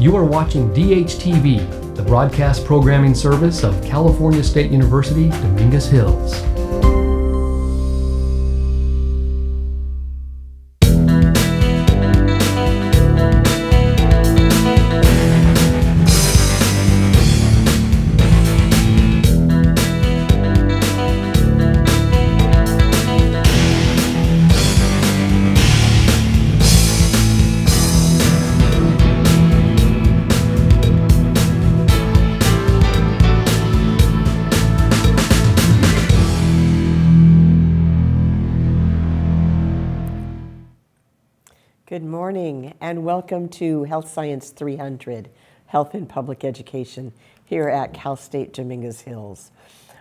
You are watching DHTV, the broadcast programming service of California State University, Dominguez Hills. And welcome to Health Science 300, Health in Public Education, here at Cal State Dominguez Hills.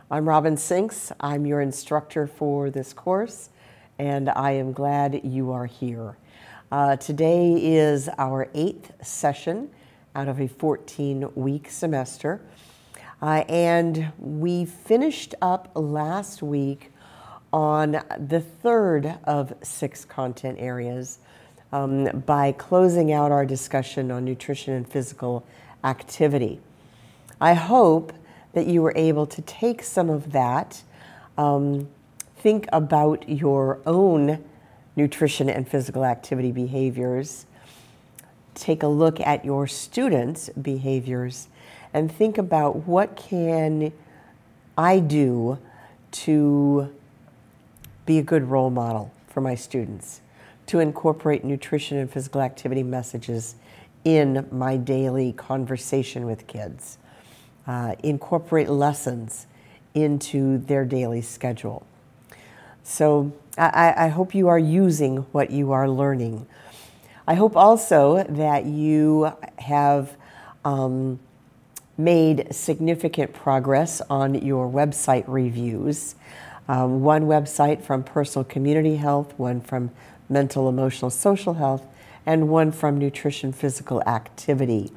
I'm Robin Sinks. I'm your instructor for this course, and I am glad you are here. Uh, today is our eighth session out of a 14 week semester, uh, and we finished up last week on the third of six content areas um, by closing out our discussion on nutrition and physical activity. I hope that you were able to take some of that, um, think about your own nutrition and physical activity behaviors, take a look at your students' behaviors, and think about what can I do to be a good role model for my students to incorporate nutrition and physical activity messages in my daily conversation with kids, uh, incorporate lessons into their daily schedule. So I, I, hope you are using what you are learning. I hope also that you have um, made significant progress on your website reviews. Um, one website from Personal Community Health, one from mental, emotional, social health, and one from nutrition, physical activity.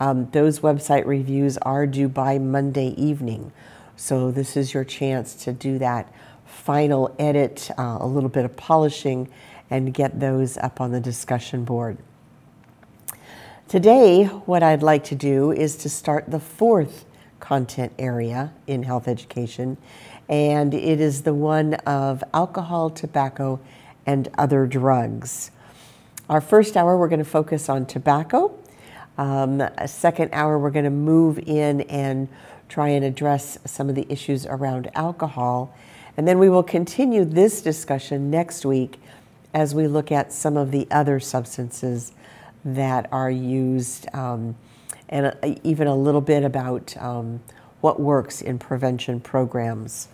Um, those website reviews are due by Monday evening. So this is your chance to do that final edit, uh, a little bit of polishing, and get those up on the discussion board. Today, what I'd like to do is to start the fourth content area in health education, and it is the one of alcohol, tobacco, and other drugs. Our first hour, we're going to focus on tobacco. Um, a second hour, we're going to move in and try and address some of the issues around alcohol. And then we will continue this discussion next week as we look at some of the other substances that are used um, and uh, even a little bit about um, what works in prevention programs.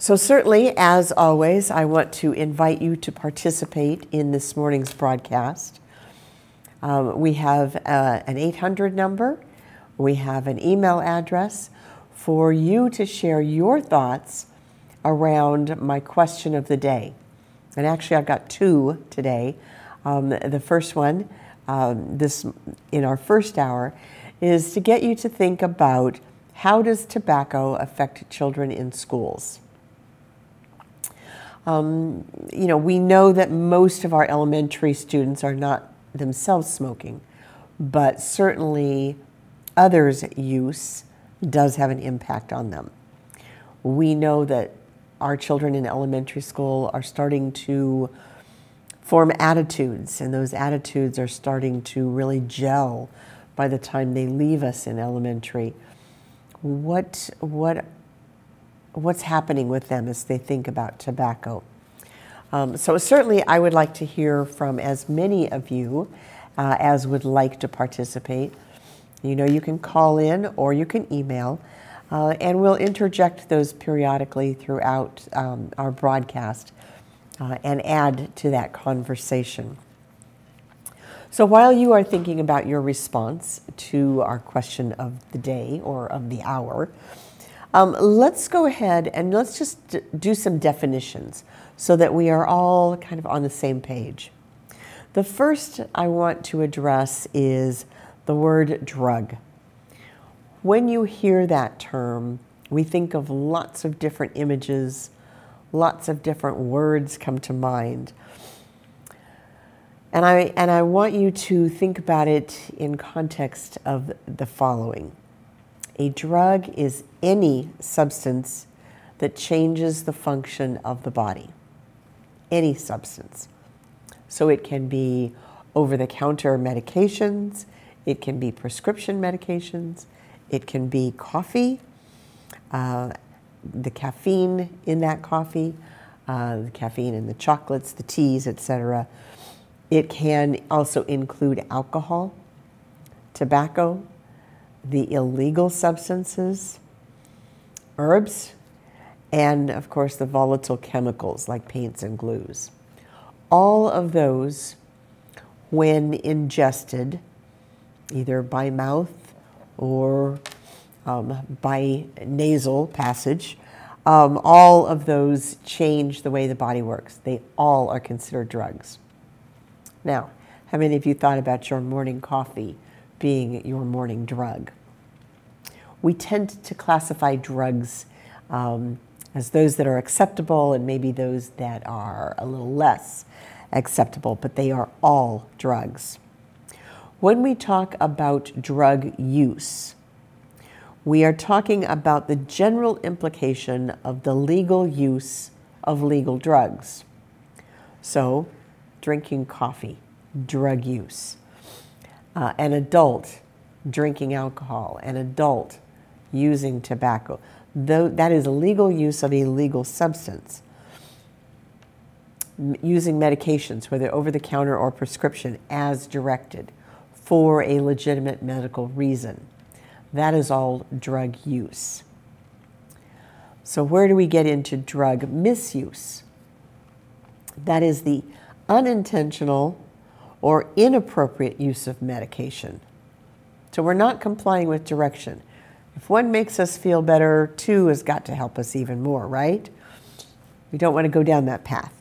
So, certainly, as always, I want to invite you to participate in this morning's broadcast. Um, we have uh, an 800 number, we have an email address for you to share your thoughts around my question of the day. And actually, I've got two today. Um, the first one, um, this in our first hour, is to get you to think about how does tobacco affect children in schools. Um, you know, we know that most of our elementary students are not themselves smoking, but certainly others' use does have an impact on them. We know that our children in elementary school are starting to form attitudes, and those attitudes are starting to really gel by the time they leave us in elementary. What, what what's happening with them as they think about tobacco. Um, so certainly I would like to hear from as many of you uh, as would like to participate. You know, you can call in or you can email, uh, and we'll interject those periodically throughout um, our broadcast uh, and add to that conversation. So while you are thinking about your response to our question of the day or of the hour, um, let's go ahead and let's just do some definitions so that we are all kind of on the same page. The first I want to address is the word drug. When you hear that term, we think of lots of different images, lots of different words come to mind. And I, and I want you to think about it in context of the following. A drug is any substance that changes the function of the body. Any substance. So it can be over the counter medications, it can be prescription medications, it can be coffee, uh, the caffeine in that coffee, uh, the caffeine in the chocolates, the teas, etc. It can also include alcohol, tobacco, the illegal substances, herbs, and of course the volatile chemicals like paints and glues. All of those, when ingested, either by mouth or um, by nasal passage, um, all of those change the way the body works. They all are considered drugs. Now, how many of you thought about your morning coffee being your morning drug? We tend to classify drugs um, as those that are acceptable and maybe those that are a little less acceptable, but they are all drugs. When we talk about drug use, we are talking about the general implication of the legal use of legal drugs. So, drinking coffee, drug use. Uh, an adult drinking alcohol, an adult using tobacco. Though that is legal use of a legal substance. M using medications, whether over the counter or prescription, as directed for a legitimate medical reason. That is all drug use. So, where do we get into drug misuse? That is the unintentional or inappropriate use of medication. So, we're not complying with direction. If one makes us feel better, two has got to help us even more, right? We don't want to go down that path.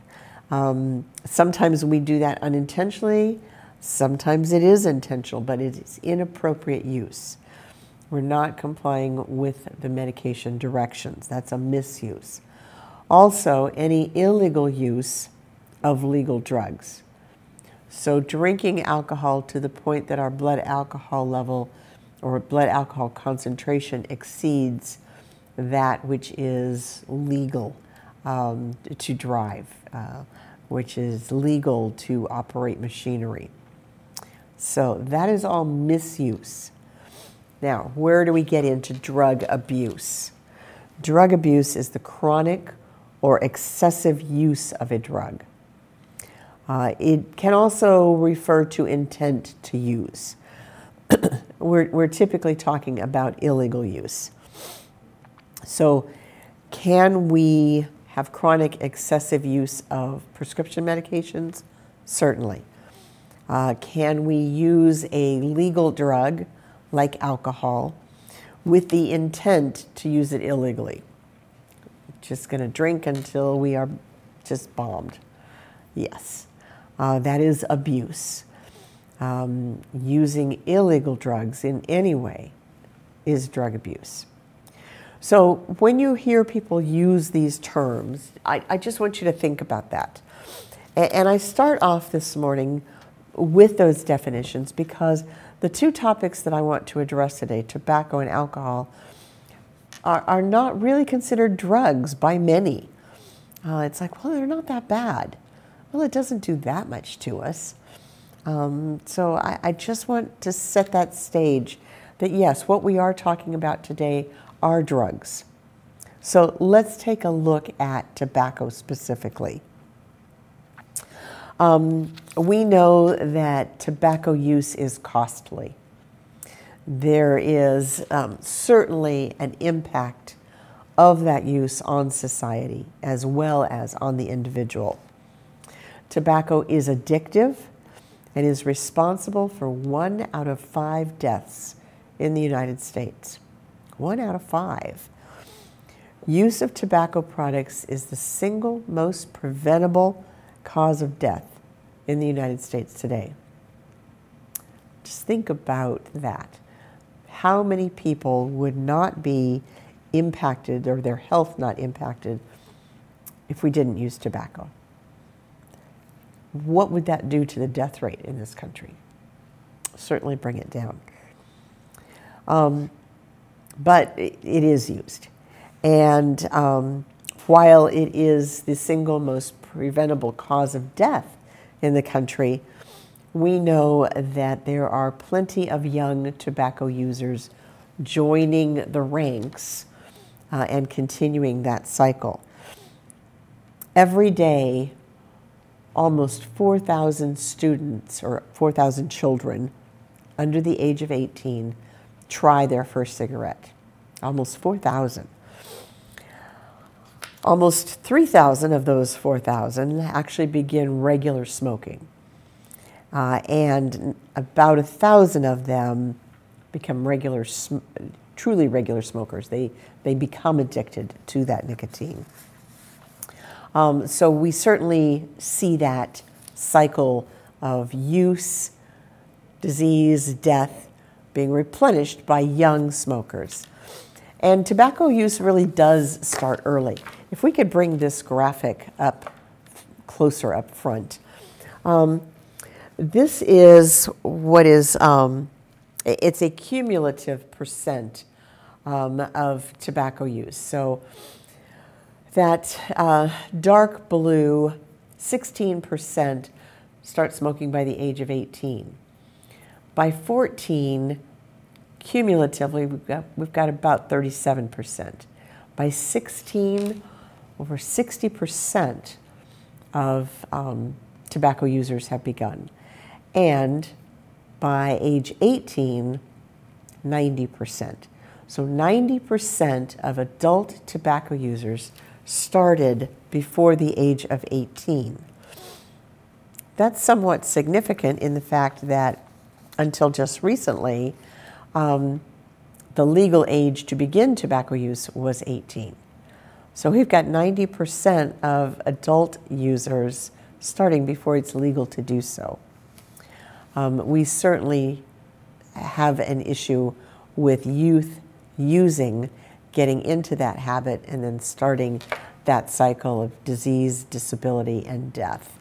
Um, sometimes we do that unintentionally, sometimes it is intentional, but it is inappropriate use. We're not complying with the medication directions. That's a misuse. Also, any illegal use of legal drugs. So, drinking alcohol to the point that our blood alcohol level or blood alcohol concentration exceeds that which is legal um, to drive, uh, which is legal to operate machinery. So, that is all misuse. Now, where do we get into drug abuse? Drug abuse is the chronic or excessive use of a drug. Uh, it can also refer to intent to use. we're, we're typically talking about illegal use. So, can we have chronic excessive use of prescription medications? Certainly. Uh, can we use a legal drug like alcohol, with the intent to use it illegally. Just going to drink until we are just bombed. Yes, uh, that is abuse. Um, using illegal drugs in any way is drug abuse. So when you hear people use these terms, I, I just want you to think about that. And, and I start off this morning with those definitions because the two topics that I want to address today, tobacco and alcohol, are, are not really considered drugs by many. Uh, it's like, well, they're not that bad. Well, it doesn't do that much to us. Um, so I, I just want to set that stage that yes, what we are talking about today are drugs. So let's take a look at tobacco specifically. Um, we know that tobacco use is costly. There is um, certainly an impact of that use on society as well as on the individual. Tobacco is addictive and is responsible for one out of five deaths in the United States. One out of five. Use of tobacco products is the single most preventable cause of death in the United States today. Just think about that. How many people would not be impacted or their health not impacted if we didn't use tobacco? What would that do to the death rate in this country? Certainly bring it down. Um, but it, is used. And um, while it is the single most preventable cause of death in the country, we know that there are plenty of young tobacco users joining the ranks uh, and continuing that cycle. Every day, almost 4,000 students or 4,000 children under the age of 18 try their first cigarette. Almost 4,000. Almost 3,000 of those 4,000 actually begin regular smoking. Uh, and about a thousand of them become regular, truly regular smokers. They, they become addicted to that nicotine. Um, so we certainly see that cycle of use, disease, death being replenished by young smokers. And tobacco use really does start early. If we could bring this graphic up closer up front. Um, this is what is, um, it's a cumulative percent um, of tobacco use. So that uh, dark blue, 16% start smoking by the age of 18. By 14, cumulatively, we've got, we've got about 37%. By 16, over 60% of um, tobacco users have begun. And by age 18, 90%. So 90% of adult tobacco users started before the age of 18. That's somewhat significant in the fact that until just recently, um, the legal age to begin tobacco use was 18. So we've got 90% of adult users starting before it's legal to do so. Um, we certainly have an issue with youth using, getting into that habit, and then starting that cycle of disease, disability, and death.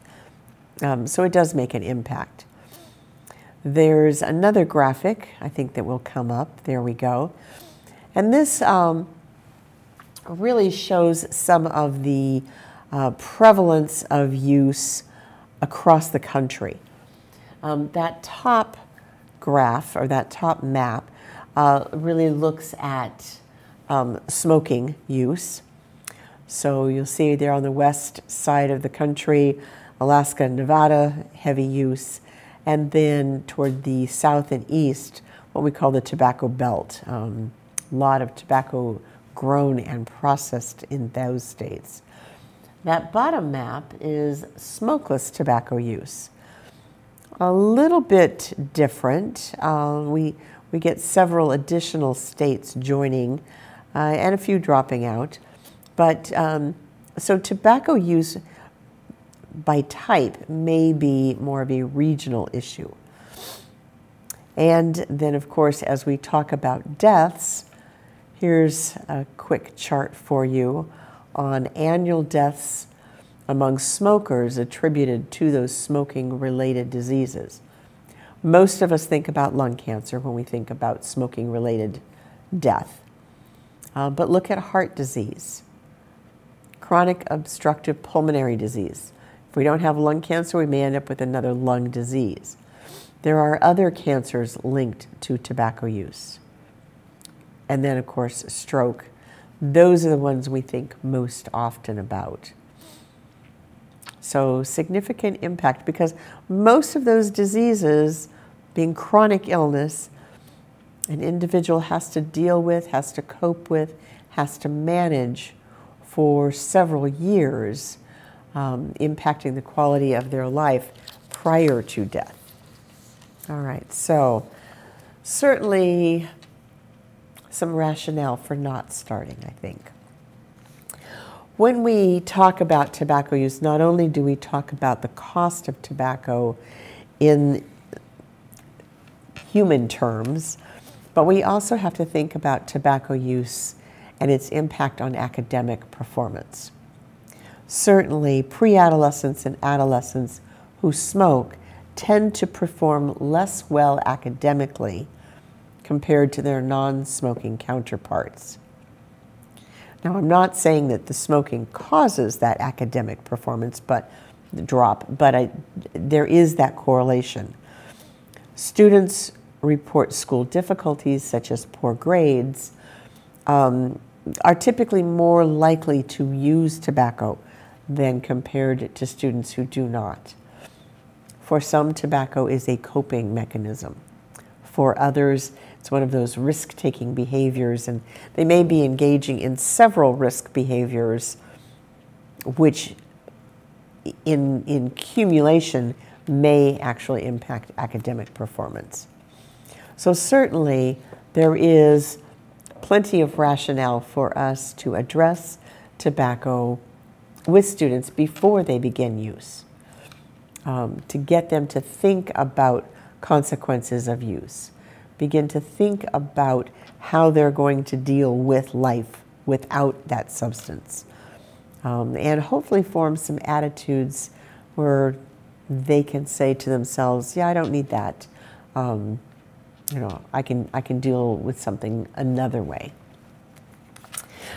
Um, so it does make an impact. There's another graphic, I think, that will come up. There we go. And this um, really shows some of the uh, prevalence of use across the country. Um, that top graph or that top map uh, really looks at um, smoking use. So you'll see there on the west side of the country, Alaska and Nevada, heavy use and then toward the south and east, what we call the tobacco belt. Um, a lot of tobacco grown and processed in those states. That bottom map is smokeless tobacco use. A little bit different. Uh, we, we get several additional states joining uh, and a few dropping out. But um, so tobacco use by type may be more of a regional issue. And then, of course, as we talk about deaths, here's a quick chart for you on annual deaths among smokers attributed to those smoking related diseases. Most of us think about lung cancer when we think about smoking related death. Uh, but look at heart disease, chronic obstructive pulmonary disease, if we don't have lung cancer, we may end up with another lung disease. There are other cancers linked to tobacco use. And then, of course, stroke. Those are the ones we think most often about. So, significant impact because most of those diseases, being chronic illness, an individual has to deal with, has to cope with, has to manage for several years um, impacting the quality of their life prior to death. All right, so certainly some rationale for not starting, I think. When we talk about tobacco use, not only do we talk about the cost of tobacco in human terms, but we also have to think about tobacco use and its impact on academic performance certainly pre-adolescents and adolescents who smoke tend to perform less well academically compared to their non smoking counterparts. Now, I'm not saying that the smoking causes that academic performance but drop, but I, there is that correlation. Students report school difficulties such as poor grades um, are typically more likely to use tobacco than compared to students who do not. For some, tobacco is a coping mechanism. For others, it's one of those risk taking behaviors, and they may be engaging in several risk behaviors, which in, in accumulation may actually impact academic performance. So, certainly, there is plenty of rationale for us to address tobacco with students before they begin use, um, to get them to think about consequences of use, begin to think about how they're going to deal with life without that substance, um, and hopefully form some attitudes where they can say to themselves, "Yeah, I don't need that." Um, you know, I can I can deal with something another way.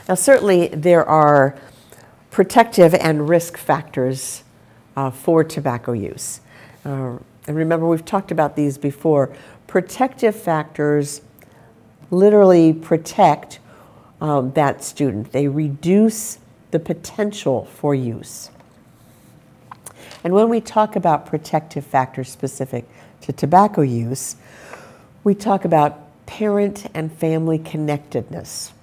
Now, certainly there are protective and risk factors uh, for tobacco use. Uh, and remember, we've talked about these before. Protective factors literally protect um, that student. They reduce the potential for use. And when we talk about protective factors specific to tobacco use, we talk about parent and family connectedness.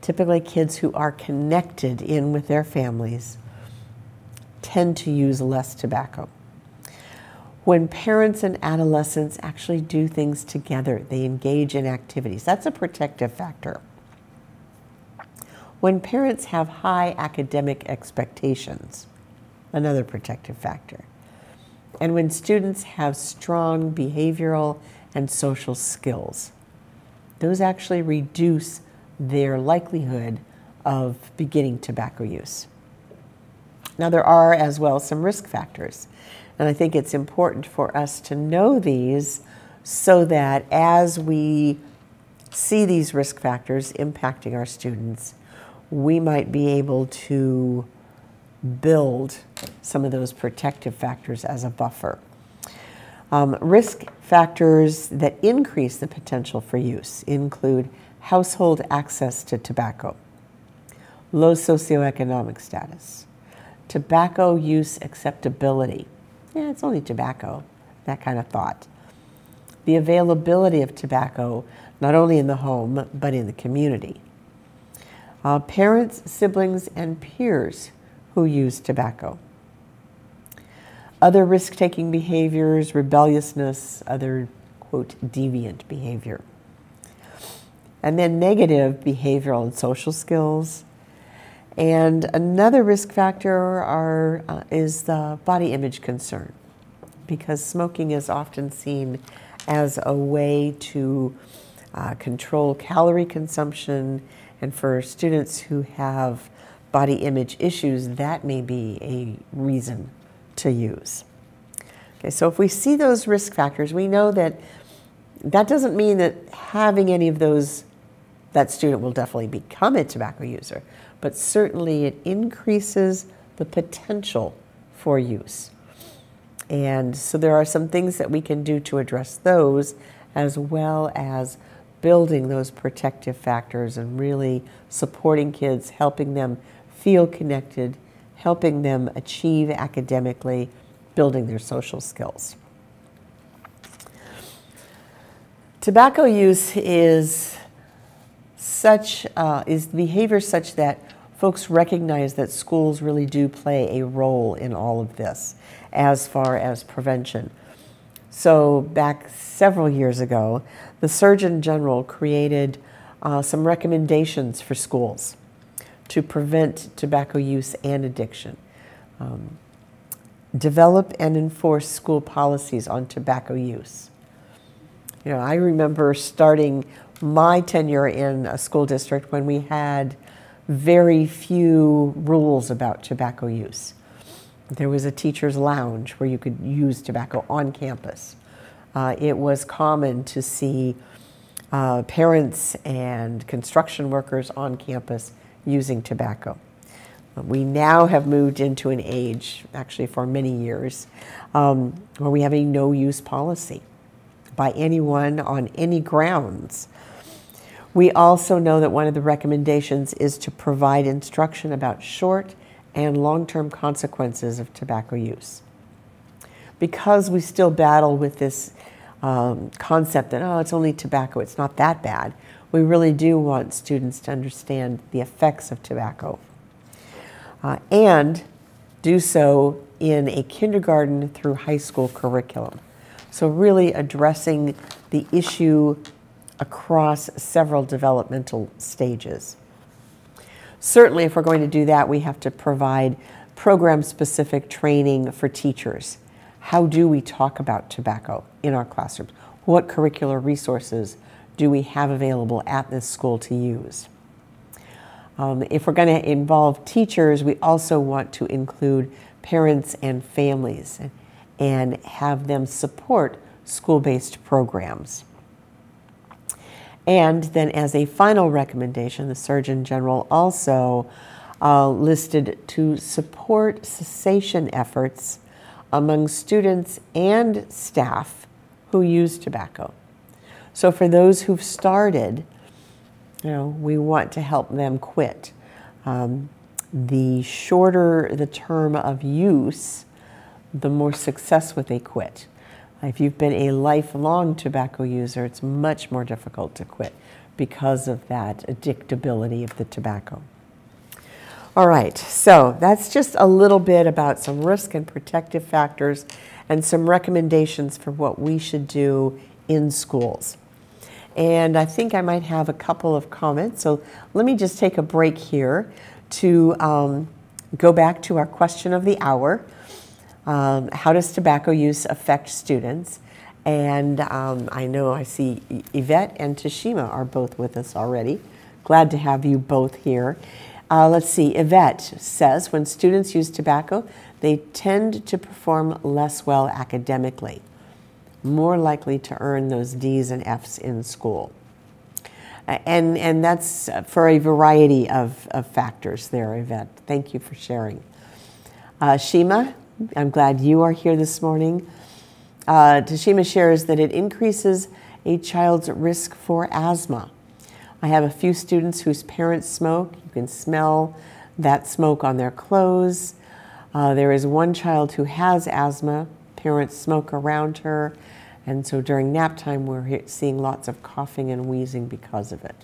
Typically, kids who are connected in with their families tend to use less tobacco. When parents and adolescents actually do things together, they engage in activities, that's a protective factor. When parents have high academic expectations, another protective factor and when students have strong behavioral and social skills. Those actually reduce their likelihood of beginning tobacco use. Now, there are as well some risk factors, and I think it's important for us to know these so that as we see these risk factors impacting our students, we might be able to build some of those protective factors as a buffer. Um, risk factors that increase the potential for use include household access to tobacco, low socioeconomic status, tobacco use acceptability. Yeah, it's only tobacco, that kind of thought. The availability of tobacco, not only in the home, but in the community. Uh, parents, siblings, and peers who use tobacco. Other risk taking behaviors, rebelliousness, other, quote, deviant behavior. And then negative behavioral and social skills. And another risk factor are, uh, is the body image concern, because smoking is often seen as a way to uh, control calorie consumption. And for students who have body image issues, that may be a reason to use. Okay, so if we see those risk factors, we know that that doesn't mean that having any of those, that student will definitely become a tobacco user, but certainly it increases the potential for use. And so there are some things that we can do to address those as well as building those protective factors and really supporting kids, helping them feel connected, helping them achieve academically, building their social skills. Tobacco use is such uh, is behavior such that folks recognize that schools really do play a role in all of this as far as prevention. So back several years ago, the Surgeon General created uh, some recommendations for schools to prevent tobacco use and addiction. Um, develop and enforce school policies on tobacco use. You know, I remember starting my tenure in a school district when we had very few rules about tobacco use. there was a teacher's lounge where you could use tobacco on campus. Uh, it was common to see uh, parents and construction workers on campus using tobacco. We now have moved into an age, actually for many years, um, where we have a no use policy by anyone on any grounds. We also know that one of the recommendations is to provide instruction about short and long term consequences of tobacco use. Because we still battle with this um, concept that, oh, it's only tobacco, it's not that bad, we really do want students to understand the effects of tobacco. Uh, and do so in a kindergarten through high school curriculum. So, really addressing the issue across several developmental stages. Certainly, if we're going to do that, we have to provide program specific training for teachers. How do we talk about tobacco in our classrooms? What curricular resources do we have available at this school to use? Um, if we're going to involve teachers, we also want to include parents and families and have them support school based programs. And then, as a final recommendation, the Surgeon General also uh, listed to support cessation efforts among students and staff who use tobacco. So, for those who've started, you know, we want to help them quit. Um, the shorter the term of use, the more success with they quit. If you've been a lifelong tobacco user, it's much more difficult to quit because of that addictability of the tobacco. All right, so that's just a little bit about some risk and protective factors and some recommendations for what we should do in schools. And I think I might have a couple of comments. So let me just take a break here to um, go back to our question of the hour. Um, how does tobacco use affect students? And um, I know I see Yvette and Tashima are both with us already. Glad to have you both here. Uh, let's see, Yvette says when students use tobacco, they tend to perform less well academically, more likely to earn those D's and F's in school. And, and that's for a variety of, of factors there, Yvette. Thank you for sharing. Uh, Shima I'm glad you are here this morning. Uh, Tashima shares that it increases a child's risk for asthma. I have a few students whose parents smoke. You can smell that smoke on their clothes. Uh, there is one child who has asthma. Parents smoke around her. And so during nap time, we're seeing lots of coughing and wheezing because of it.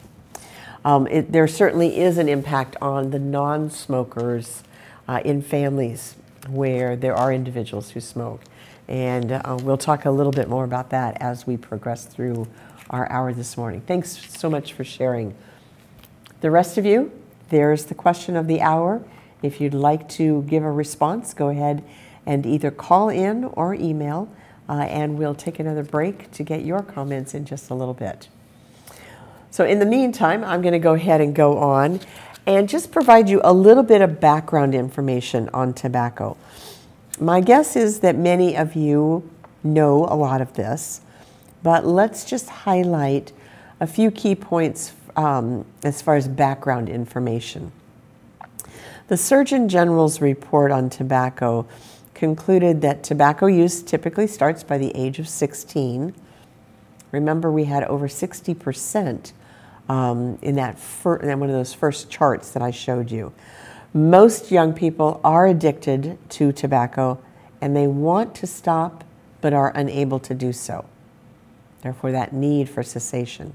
Um, it there certainly is an impact on the non smokers uh, in families where there are individuals who smoke. And uh, we'll talk a little bit more about that as we progress through our hour this morning. Thanks so much for sharing. The rest of you, there's the question of the hour. If you'd like to give a response, go ahead and either call in or email, uh, and we'll take another break to get your comments in just a little bit. So, in the meantime, I'm going to go ahead and go on and just provide you a little bit of background information on tobacco. My guess is that many of you know a lot of this, but let's just highlight a few key points um, as far as background information. The Surgeon General's report on tobacco concluded that tobacco use typically starts by the age of 16. Remember, we had over 60 percent um, in that in one of those first charts that I showed you. Most young people are addicted to tobacco and they want to stop but are unable to do so. Therefore, that need for cessation.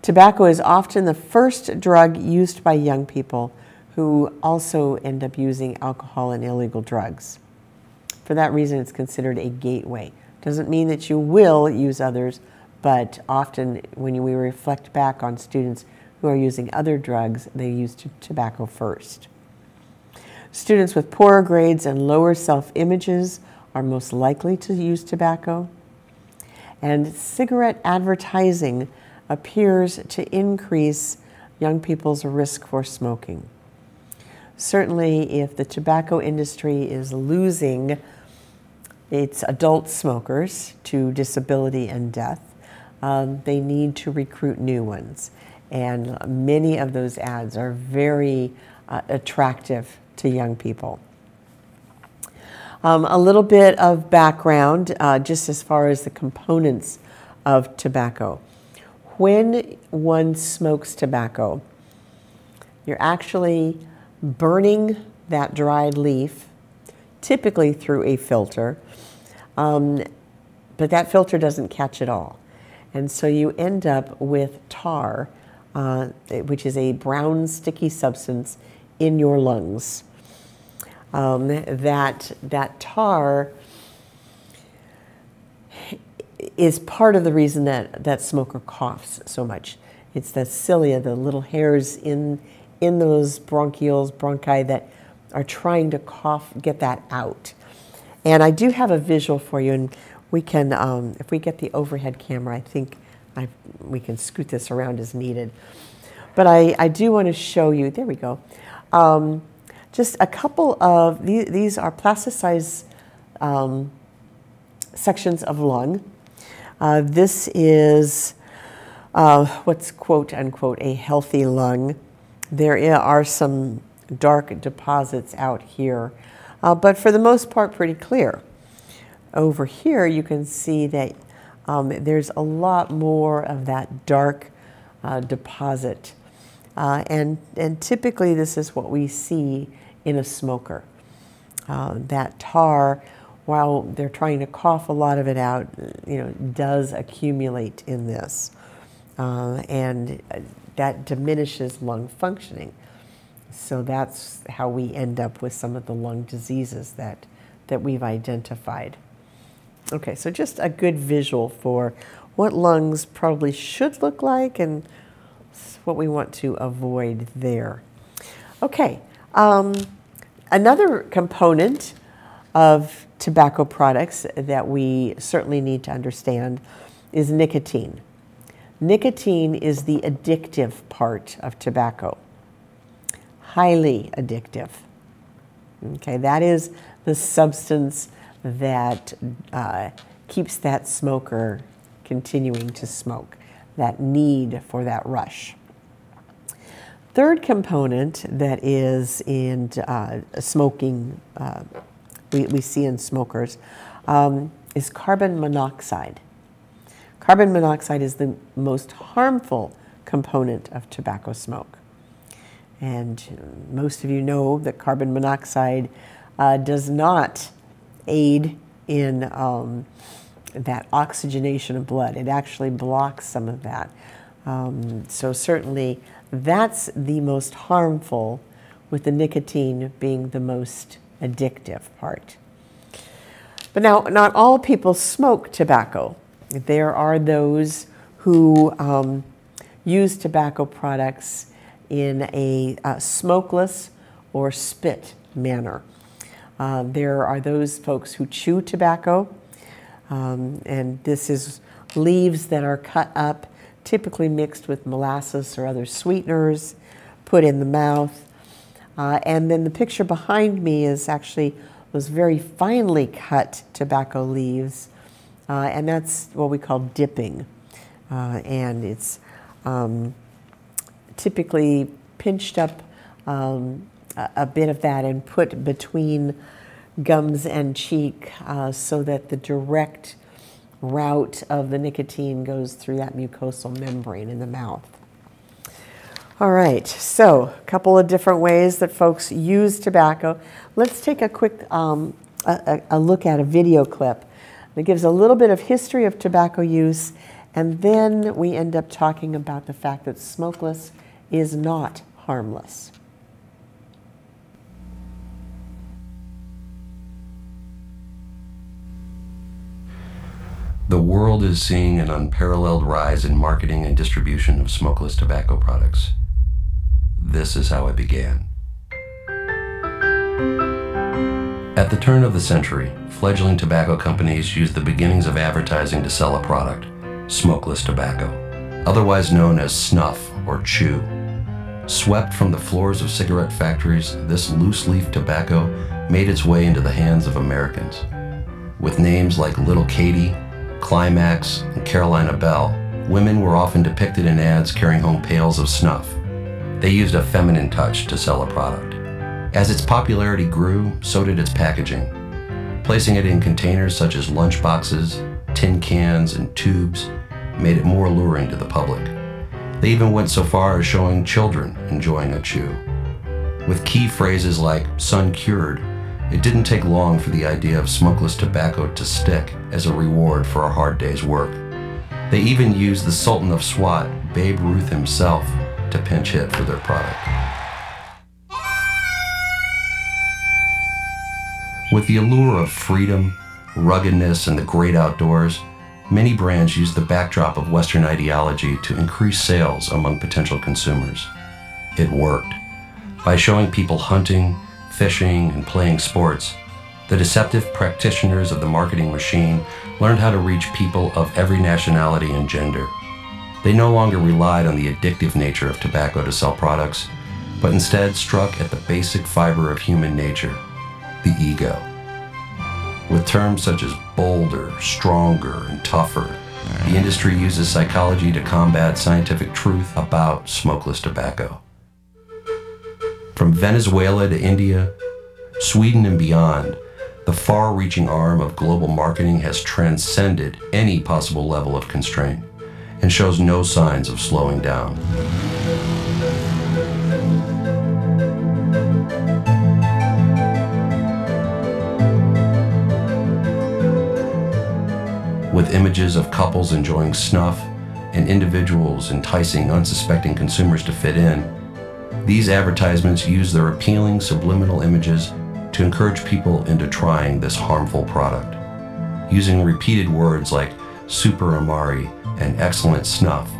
Tobacco is often the first drug used by young people who also end up using alcohol and illegal drugs. For that reason, it's considered a gateway. Doesn't mean that you will use others, but often when we reflect back on students who are using other drugs, they use tobacco first. Students with poorer grades and lower self images are most likely to use tobacco. And cigarette advertising appears to increase young people's risk for smoking. certainly if the tobacco industry is losing its adult smokers to disability and death, um, they need to recruit new ones. And many of those ads are very uh, attractive to young people. Um, a little bit of background, uh, just as far as the components of tobacco. When one smokes tobacco, you're actually burning that dried leaf, typically through a filter, um, but that filter doesn't catch it all. And so you end up with tar, uh, which is a brown sticky substance in your lungs. Um, that, that tar is part of the reason that that smoker coughs so much. It's the cilia, the little hairs in, in those bronchioles, bronchi that are trying to cough, get that out. And I do have a visual for you, and we can, um, if we get the overhead camera, I think I, we can scoot this around as needed. But I, I do want to show you, there we go, um, just a couple of, these, these are plasticized um, sections of lung. Uh, this is uh, what's quote unquote a healthy lung. There are some dark deposits out here, uh, but for the most part, pretty clear. Over here, you can see that um, there's a lot more of that dark uh, deposit. Uh, and, and typically, this is what we see in a smoker. Uh, that tar while they're trying to cough a lot of it out, you know, does accumulate in this. Uh, and that diminishes lung functioning. So that's how we end up with some of the lung diseases that, that we've identified. Okay, so just a good visual for what lungs probably should look like and what we want to avoid there. Okay, um, another component of tobacco products that we certainly need to understand is nicotine. Nicotine is the addictive part of tobacco, highly addictive. Okay, that is the substance that uh, keeps that smoker continuing to smoke, that need for that rush. Third component that is in uh, smoking uh, we, we see in smokers um, is carbon monoxide. Carbon monoxide is the most harmful component of tobacco smoke. And most of you know that carbon monoxide uh, does not aid in um, that oxygenation of blood. It actually blocks some of that. Um, so certainly that's the most harmful with the nicotine being the most addictive part. But now, not all people smoke tobacco. There are those who um, use tobacco products in a uh, smokeless or spit manner. Uh, there are those folks who chew tobacco, um, and this is leaves that are cut up, typically mixed with molasses or other sweeteners, put in the mouth, uh, and then the picture behind me is actually those very finely cut tobacco leaves, uh, and that's what we call dipping. Uh, and it's um, typically pinched up um, a, a, bit of that and put between gums and cheek uh, so that the direct route of the nicotine goes through that mucosal membrane in the mouth. All right, so a couple of different ways that folks use tobacco. Let's take a quick um, a, a look at a video clip that gives a little bit of history of tobacco use, and then we end up talking about the fact that smokeless is not harmless. The world is seeing an unparalleled rise in marketing and distribution of smokeless tobacco products. This is how it began. At the turn of the century, fledgling tobacco companies used the beginnings of advertising to sell a product, smokeless tobacco, otherwise known as snuff or chew. Swept from the floors of cigarette factories, this loose leaf tobacco made its way into the hands of Americans. With names like Little Katie, Climax, and Carolina Belle, women were often depicted in ads carrying home pails of snuff. They used a feminine touch to sell a product. As its popularity grew, so did its packaging. Placing it in containers such as lunch boxes, tin cans, and tubes made it more alluring to the public. They even went so far as showing children enjoying a chew. With key phrases like sun cured, it didn't take long for the idea of smokeless tobacco to stick as a reward for a hard day's work. They even used the Sultan of SWAT, Babe Ruth himself, to pinch hit for their product. With the allure of freedom, ruggedness, and the great outdoors, Many brands use the backdrop of Western ideology to increase sales among potential consumers. It worked. By showing people hunting, fishing, and playing sports, the deceptive practitioners of the marketing machine learned how to reach people of every nationality and gender. They no longer relied on the addictive nature of tobacco to sell products, but instead struck at the basic fiber of human nature the ego. With terms such as bolder, stronger, and tougher, the industry uses psychology to combat scientific truth about smokeless tobacco. From Venezuela to India, Sweden, and beyond, the far reaching arm of global marketing has transcended any possible level of constraint and shows no signs of slowing down. With images of couples enjoying snuff and individuals enticing unsuspecting consumers to fit in, these advertisements use their appealing subliminal images to encourage people into trying this harmful product. Using repeated words like super amari and excellent snuff,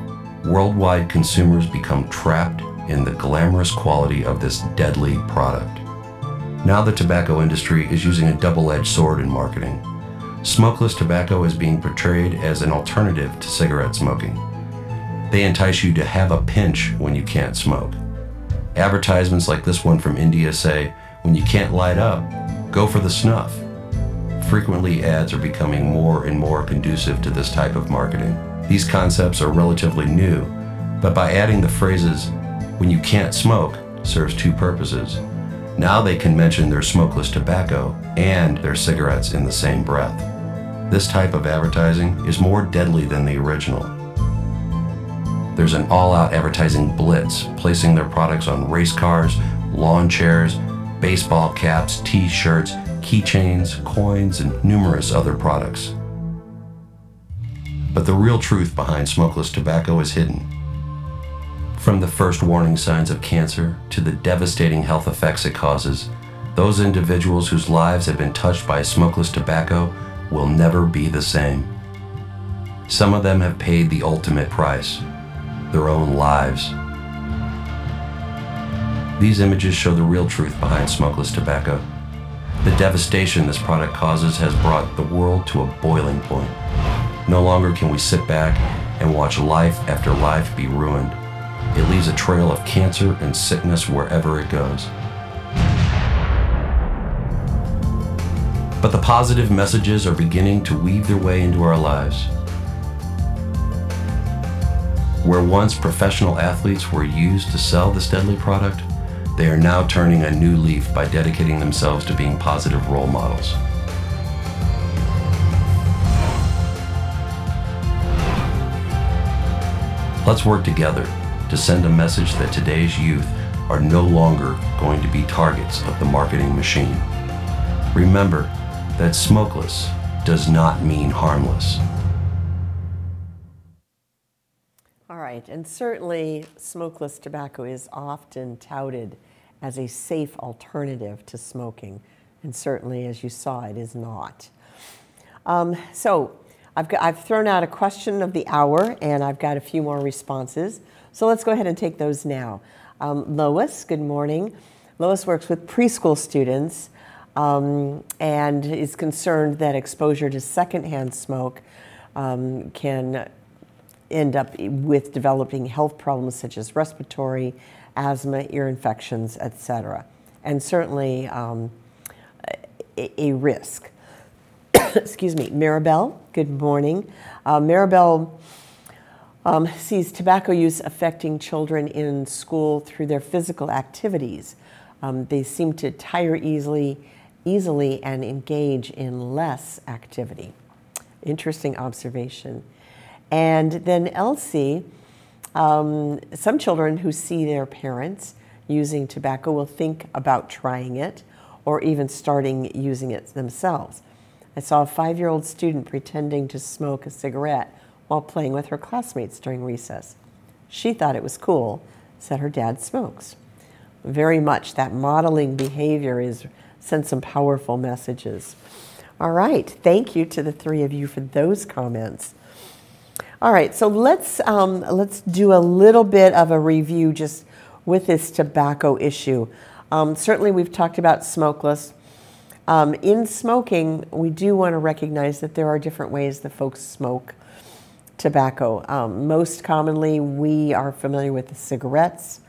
worldwide consumers become trapped in the glamorous quality of this deadly product. Now the tobacco industry is using a double-edged sword in marketing smokeless tobacco is being portrayed as an alternative to cigarette smoking. They entice you to have a pinch when you can't smoke. Advertisements like this one from India say, when you can't light up, go for the snuff. Frequently, ads are becoming more and more conducive to this type of marketing. These concepts are relatively new, but by adding the phrases, when you can't smoke, serves two purposes. Now they can mention their smokeless tobacco and their cigarettes in the same breath. This type of advertising is more deadly than the original. There's an all-out advertising blitz, placing their products on race cars, lawn chairs, baseball caps, t-shirts, keychains, coins, and numerous other products. But the real truth behind smokeless tobacco is hidden. From the first warning signs of cancer to the devastating health effects it causes, those individuals whose lives have been touched by smokeless tobacco will never be the same. Some of them have paid the ultimate price, their own lives. These images show the real truth behind smokeless tobacco. The devastation this product causes has brought the world to a boiling point. No longer can we sit back and watch life after life be ruined. It leaves a trail of cancer and sickness wherever it goes. But the positive messages are beginning to weave their way into our lives. Where once professional athletes were used to sell this deadly product, they are now turning a new leaf by dedicating themselves to being positive role models. Let's work together to send a message that today's youth are no longer going to be targets of the marketing machine. Remember, that smokeless does not mean harmless. All right, and certainly smokeless tobacco is often touted as a safe alternative to smoking, and certainly, as you saw, it is not. Um, so, I've, got, I've thrown out a question of the hour, and I've got a few more responses. So let's go ahead and take those now. Um, Lois, good morning. Lois works with preschool students um, and is concerned that exposure to secondhand smoke um, can end up with developing health problems such as respiratory asthma, ear infections, etc. And certainly um, a, a, risk. Excuse me, Maribel, good morning. Uh, Maribel um, sees tobacco use affecting children in school through their physical activities. Um, they seem to tire easily, easily and engage in less activity. Interesting observation. And then Elsie, um, some children who see their parents using tobacco will think about trying it or even starting using it themselves. I saw a five year old student pretending to smoke a cigarette while playing with her classmates during recess. She thought it was cool, said her dad smokes. Very much that modeling behavior is sent some powerful messages. All right, thank you to the three of you for those comments. All right, so let's um, let's do a little bit of a review just with this tobacco issue. Um, certainly, we've talked about smokeless. Um, in smoking, we do want to recognize that there are different ways that folks smoke tobacco. Um, most commonly, we are familiar with the cigarettes.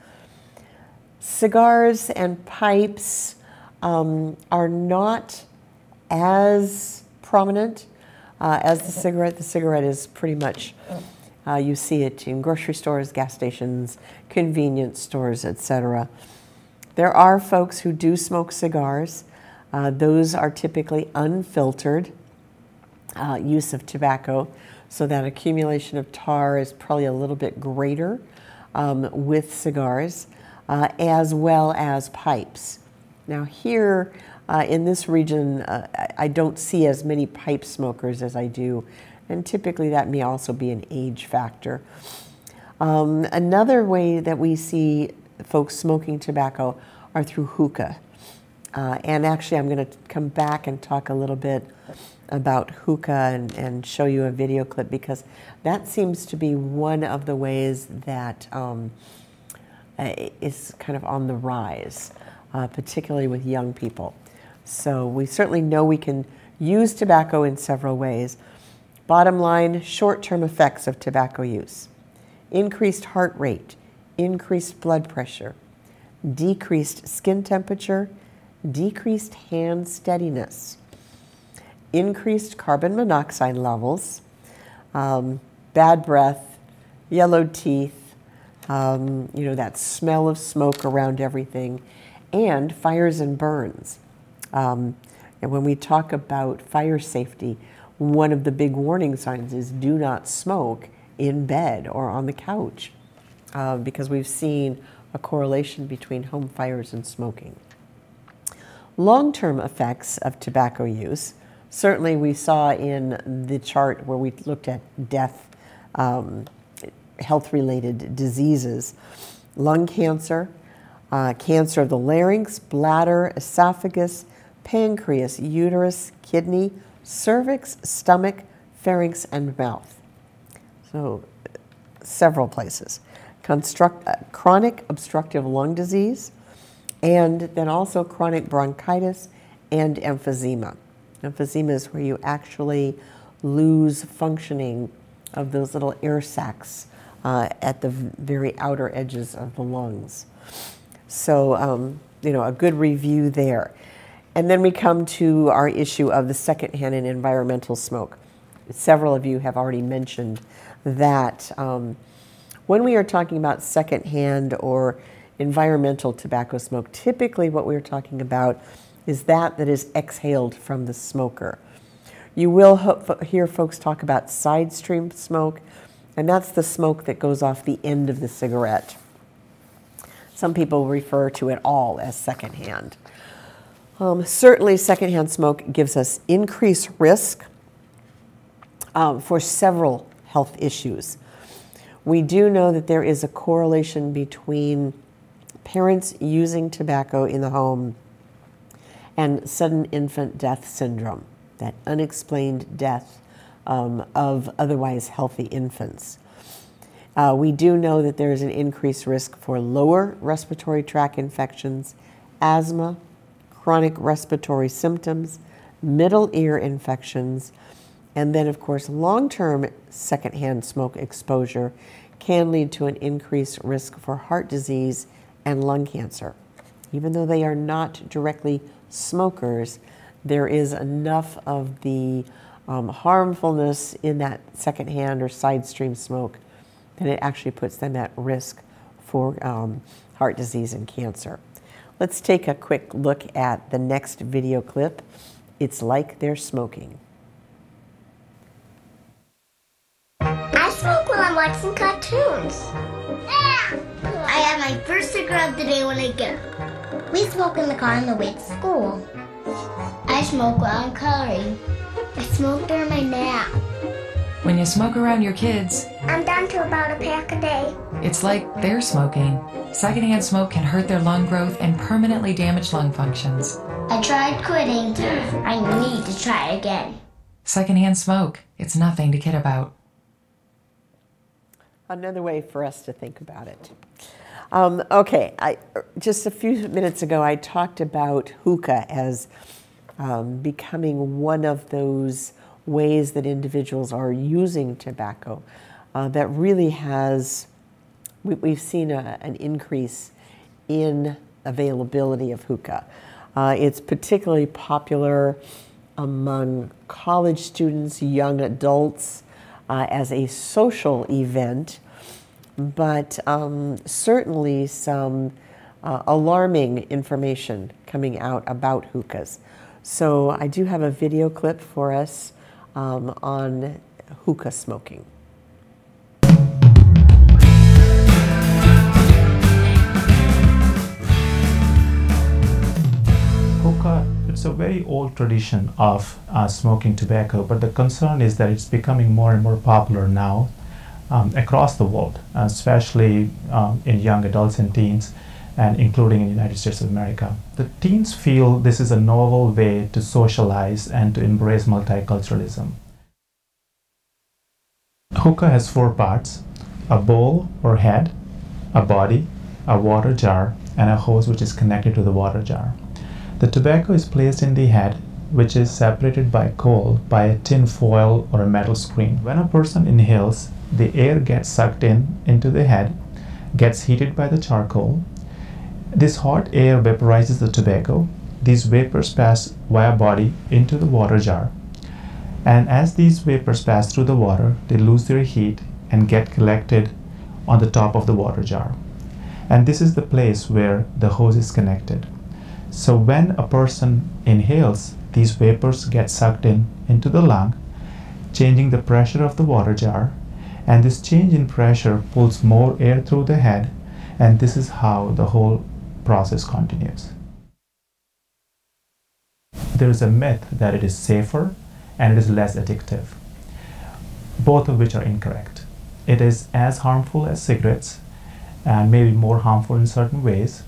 Cigars and pipes um, are not as prominent uh, as the cigarette. The cigarette is pretty much, uh, you see it in grocery stores, gas stations, convenience stores, etc. There are folks who do smoke cigars. Uh, those are typically unfiltered uh, use of tobacco so that accumulation of tar is probably a little bit greater um, with cigars, uh, as well as pipes. Now here uh, in this region, uh, I don't see as many pipe smokers as I do, and typically that may also be an age factor. Um, another way that we see folks smoking tobacco are through hookah. Uh, and actually, I'm going to come back and talk a little bit about hookah and, and show you a video clip because that seems to be one of the ways that um, is kind of on the rise, uh, particularly with young people. So we certainly know we can use tobacco in several ways. Bottom line, short-term effects of tobacco use. Increased heart rate, increased blood pressure, decreased skin temperature, decreased hand steadiness, increased carbon monoxide levels, um, bad breath, yellowed teeth, um, you know, that smell of smoke around everything, and fires and burns. Um, and when we talk about fire safety, one of the big warning signs is do not smoke in bed or on the couch uh, because we've seen a correlation between home fires and smoking. Long term effects of tobacco use certainly we saw in the chart where we looked at death, um, health related diseases, lung cancer, uh, cancer of the larynx, bladder, esophagus, pancreas, uterus, kidney, cervix, stomach, pharynx, and mouth. So, several places. Construct, uh, chronic obstructive lung disease, and then also chronic bronchitis and emphysema. Emphysema is where you actually lose functioning of those little air sacs uh, at the very outer edges of the lungs. So, um, you know, a good review there. And then we come to our issue of the secondhand and environmental smoke. Several of you have already mentioned that um, when we are talking about secondhand or environmental tobacco smoke, typically what we're talking about is that that is exhaled from the smoker. You will hear folks talk about side stream smoke, and that's the smoke that goes off the end of the cigarette. Some people refer to it all as secondhand. Um, certainly, secondhand smoke gives us increased risk um, for several health issues. We do know that there is a correlation between parents using tobacco in the home and sudden infant death syndrome, that unexplained death um, of otherwise healthy infants. Uh, we do know that there is an increased risk for lower respiratory tract infections, asthma, chronic respiratory symptoms, middle ear infections, and then, of course, long term secondhand smoke exposure can lead to an increased risk for heart disease and lung cancer. Even though they are not directly smokers, there is enough of the um, harmfulness in that secondhand or side stream smoke that it actually puts them at risk for um, heart disease and cancer. Let's take a quick look at the next video clip. It's like they're smoking. I smoke while I'm watching cartoons. I have my first cigarette of the day when I get up. We smoke in the car on the way to school. I smoke while I'm coloring. I smoke during my nap. When you smoke around your kids, I'm down to about a pack a day. it's like they're smoking. Secondhand smoke can hurt their lung growth and permanently damage lung functions. I tried quitting. I need to try again. Secondhand smoke, it's nothing to kid about. Another way for us to think about it. Um, okay, I, just a few minutes ago, I talked about hookah as um, becoming one of those ways that individuals are using tobacco uh, that really has, we, we've seen a, an increase in availability of hookah. Uh, it's particularly popular among college students, young adults, uh, as a social event, but um, certainly some uh, alarming information coming out about hookahs. So I do have a video clip for us um, on hookah smoking. Hookah, it's a very old tradition of uh, smoking tobacco, but the concern is that it's becoming more and more popular now um, across the world, especially um, in young adults and teens, and including in the United States of America. The teens feel this is a novel way to socialize and to embrace multiculturalism. Hookah has four parts a bowl or head, a body, a water jar, and a hose which is connected to the water jar. The tobacco is placed in the head, which is separated by coal by a tin foil or a metal screen. When a person inhales, the air gets sucked in into the head, gets heated by the charcoal. This hot air vaporizes the tobacco. These vapors pass via body into the water jar. And as these vapors pass through the water, they lose their heat and get collected on the top of the water jar. And this is the place where the hose is connected. So when a person inhales, these vapors get sucked in into the lung, changing the pressure of the water jar, and this change in pressure pulls more air through the head, and this is how the whole process continues. There is a myth that it is safer and it is less addictive, both of which are incorrect. It is as harmful as cigarettes and maybe more harmful in certain ways,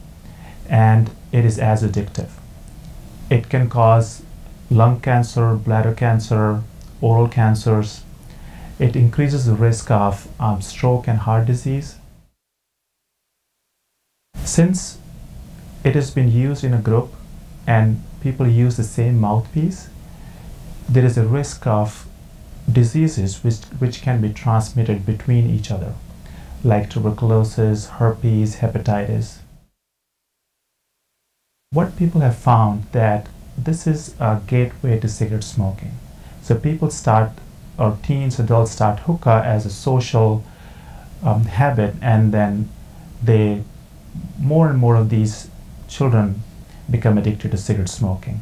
and it is as addictive. It can cause lung cancer, bladder cancer, oral cancers. It increases the risk of um, stroke and heart disease. Since it has been used in a group and people use the same mouthpiece, there is a risk of diseases which, which can be transmitted between each other, like tuberculosis, herpes, hepatitis. What people have found that this is a gateway to cigarette smoking. So people start, or teens, adults start hookah as a social um, habit, and then they, more and more of these children become addicted to cigarette smoking.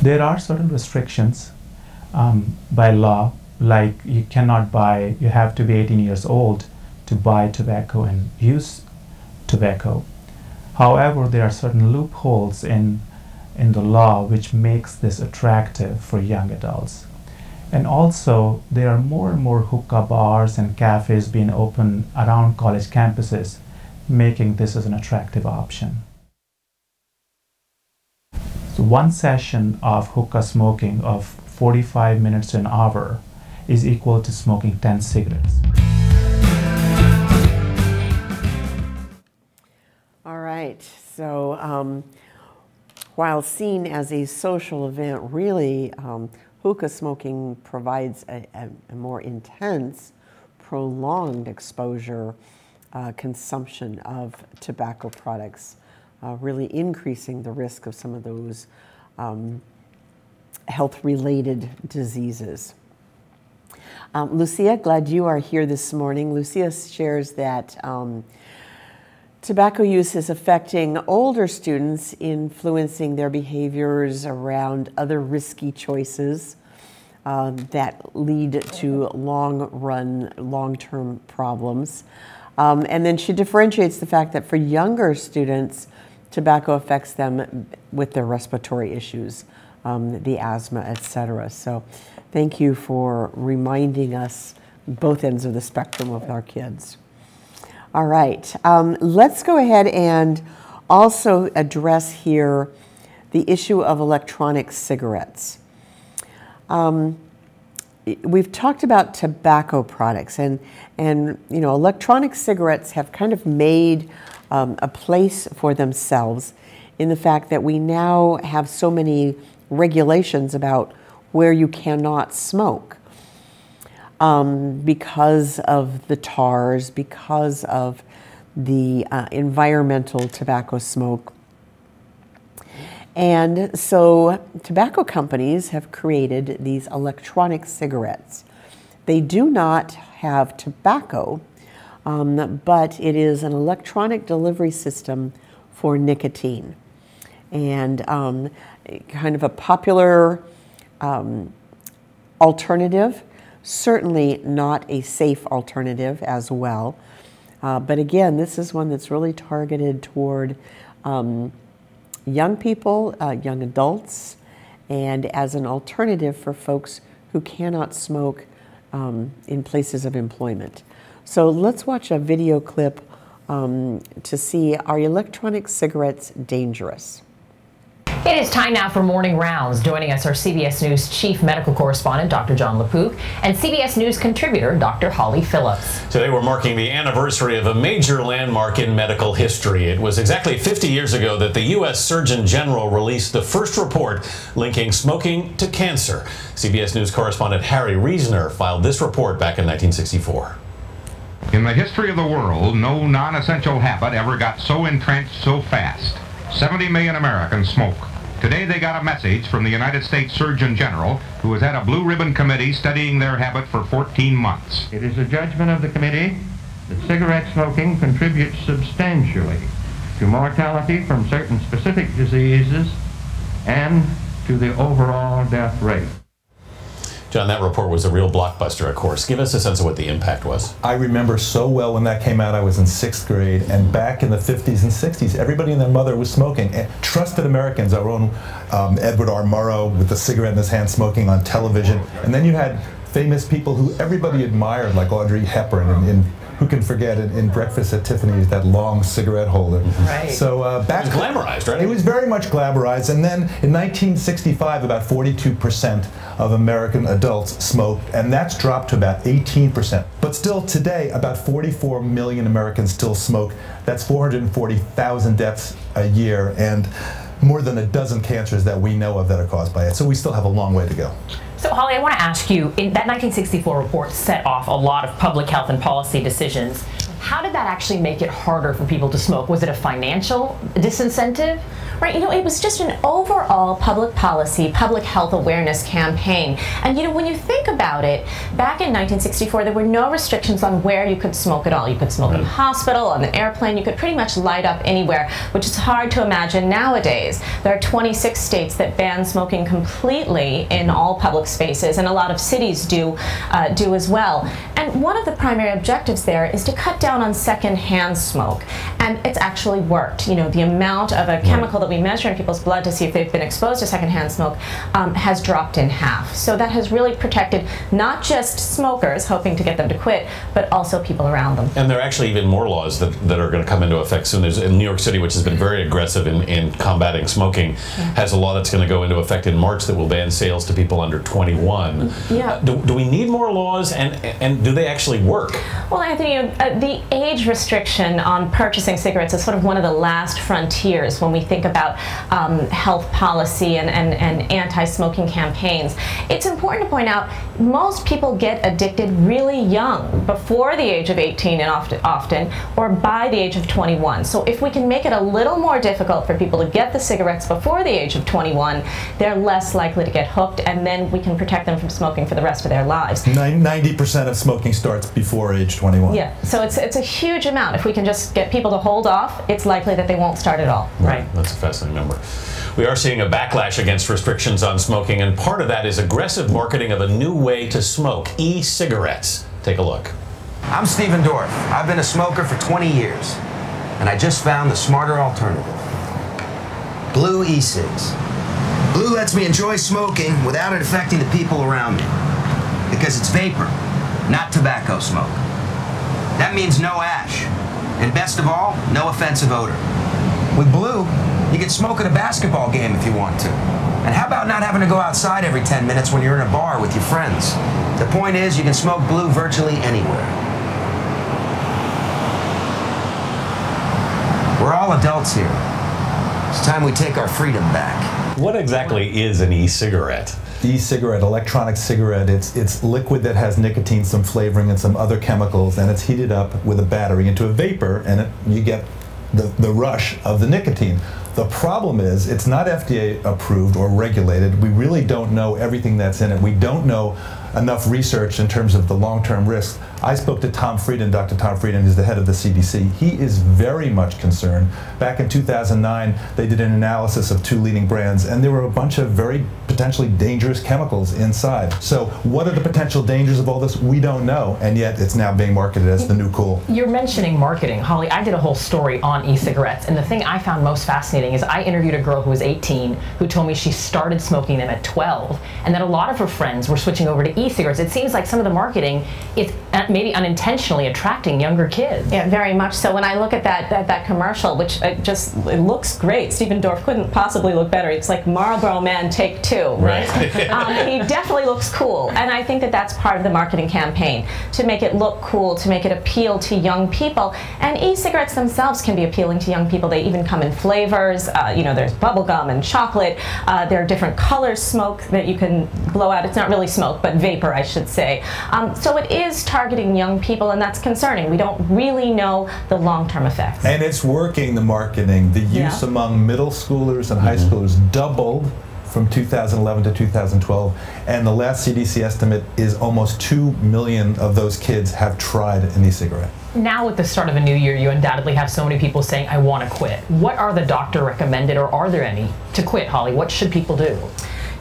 There are certain restrictions um, by law, like you cannot buy, you have to be 18 years old to buy tobacco and use tobacco. However, there are certain loopholes in, in the law which makes this attractive for young adults. And also, there are more and more hookah bars and cafes being opened around college campuses, making this as an attractive option. So one session of hookah smoking of 45 minutes to an hour is equal to smoking 10 cigarettes. All right. So, um, while seen as a social event, really, um, hookah smoking provides a, a, a, more intense, prolonged exposure uh, consumption of tobacco products, uh, really increasing the risk of some of those um, health related diseases. Um, Lucia, glad you are here this morning. Lucia shares that um, tobacco use is affecting older students, influencing their behaviors around other risky choices um, that lead to long run, long term problems. Um, and then she differentiates the fact that for younger students, tobacco affects them with their respiratory issues, um, the asthma, et cetera. So thank you for reminding us both ends of the spectrum of our kids. All right, um, let's go ahead and also address here the issue of electronic cigarettes. Um, we've talked about tobacco products and and you know electronic cigarettes have kind of made um, a place for themselves in the fact that we now have so many regulations about where you cannot smoke um, because of the tars, because of the uh, environmental tobacco smoke. And so tobacco companies have created these electronic cigarettes. They do not have tobacco, um, but it is an electronic delivery system for nicotine. And um, kind of a popular um, alternative, certainly not a safe alternative as well. Uh, but again, this is one that's really targeted toward um, young people, uh, young adults, and as an alternative for folks who cannot smoke um, in places of employment. So let's watch a video clip um, to see are electronic cigarettes dangerous? It is time now for morning rounds. Joining us are CBS News chief medical correspondent Dr. Jon LaPook and CBS News contributor Dr. Holly Phillips. Today we're marking the anniversary of a major landmark in medical history. It was exactly 50 years ago that the U.S. Surgeon General released the first report linking smoking to cancer. CBS News correspondent Harry Reasoner filed this report back in 1964. In the history of the world, no non-essential habit ever got so entrenched so fast. 70 million Americans smoke. Today they got a message from the United States Surgeon General, who has had a blue ribbon committee studying their habit for 14 months. It is the judgment of the committee that cigarette smoking contributes substantially to mortality from certain specific diseases and to the overall death rate. John, that report was a real blockbuster, of course. Give us a sense of what the impact was. I remember so well when that came out. I was in sixth grade, and back in the 50s and 60s, everybody and their mother was smoking. And trusted Americans, our own um, Edward R. Murrow with the cigarette in his hand smoking on television. And then you had famous people who everybody admired, like Audrey Hepburn in, in who can forget it in Breakfast at Tiffany's, that long cigarette holder. Right. So uh, back it was glamorized, right? It was very much glamorized. And then in 1965, about 42% of American adults smoked, and that's dropped to about 18%. But still today, about 44 million Americans still smoke. That's 440,000 deaths a year, and more than a dozen cancers that we know of that are caused by it. So we still have a long way to go. So, Holly, I want to ask you in that 1964 report set off a lot of public health and policy decisions. How did that actually make it harder for people to smoke? Was it a financial disincentive? Right, you know, it was just an overall public policy, public health awareness campaign. And you know, when you think about it, back in 1964, there were no restrictions on where you could smoke at all. You could smoke in a hospital, on an airplane, you could pretty much light up anywhere, which is hard to imagine nowadays. There are 26 states that ban smoking completely in all public spaces, and a lot of cities do, uh, do as well. And one of the primary objectives there is to cut down on secondhand smoke. And it's actually worked. You know, the amount of a chemical that we measure in people's blood to see if they've been exposed to secondhand smoke um, has dropped in half. So that has really protected not just smokers, hoping to get them to quit, but also people around them. And there are actually even more laws that, that are going to come into effect soon. There's in New York City, which has been very aggressive in, in combating smoking, has a law that's going to go into effect in March that will ban sales to people under 21. Yeah. Uh, do, do we need more laws, and and do they actually work? Well, Anthony, uh, the age restriction on purchasing cigarettes as sort of one of the last frontiers when we think about um, health policy and, and, and anti-smoking campaigns. It's important to point out most people get addicted really young, before the age of 18 and often, often, or by the age of 21. So if we can make it a little more difficult for people to get the cigarettes before the age of 21, they're less likely to get hooked, and then we can protect them from smoking for the rest of their lives. 90% of smoking starts before age 21. Yeah, so it's, it's a huge amount. If we can just get people to hold off, it's likely that they won't start at all. Right. That's a fascinating number. We are seeing a backlash against restrictions on smoking, and part of that is aggressive marketing of a new way to smoke e cigarettes. Take a look. I'm Stephen Dorff. I've been a smoker for 20 years, and I just found the smarter alternative Blue e cigs. Blue lets me enjoy smoking without it affecting the people around me because it's vapor, not tobacco smoke. That means no ash, and best of all, no offensive odor. With Blue, you can smoke at a basketball game if you want to. And how about not having to go outside every 10 minutes when you're in a bar with your friends? The point is, you can smoke Blue virtually anywhere. We're all adults here. It's time we take our freedom back. What exactly is an e-cigarette? E-cigarette, electronic cigarette. It's it's liquid that has nicotine, some flavoring, and some other chemicals, and it's heated up with a battery into a vapor, and it, you get the, the rush of the nicotine. The problem is it's not FDA approved or regulated. We really don't know everything that's in it. We don't know enough research in terms of the long-term risks. I spoke to Tom Frieden, Dr. Tom Frieden, who's the head of the CDC. He is very much concerned. Back in 2009, they did an analysis of two leading brands, and there were a bunch of very potentially dangerous chemicals inside. So what are the potential dangers of all this? We don't know, and yet it's now being marketed as the new cool. You're mentioning marketing. Holly, I did a whole story on e-cigarettes, and the thing I found most fascinating is I interviewed a girl who was 18 who told me she started smoking them at 12, and that a lot of her friends were switching over to e-cigarettes. It seems like some of the marketing is maybe unintentionally attracting younger kids. Yeah, very much so. When I look at that that, that commercial, which it just it looks great, Stephen Dorff couldn't possibly look better. It's like Marlboro Man Take Two, right? um, he definitely looks cool, and I think that that's part of the marketing campaign to make it look cool, to make it appeal to young people. And e-cigarettes themselves can be appealing to young people. They even come in flavors. Uh, you know, there's bubblegum and chocolate. Uh, there are different colors smoke that you can blow out. It's not really smoke, but vapor, I should say. Um, so it is targeting young people, and that's concerning. We don't really know the long-term effects. And it's working, the marketing. The use Yeah. among middle schoolers and high schoolers doubled from 2011 to 2012. And the last CDC estimate is almost 2 million of those kids have tried an e-cigarette. Now, at the start of a new year, you undoubtedly have so many people saying, I want to quit. What are the doctor recommended, or are there any, to quit, Holly? What should people do?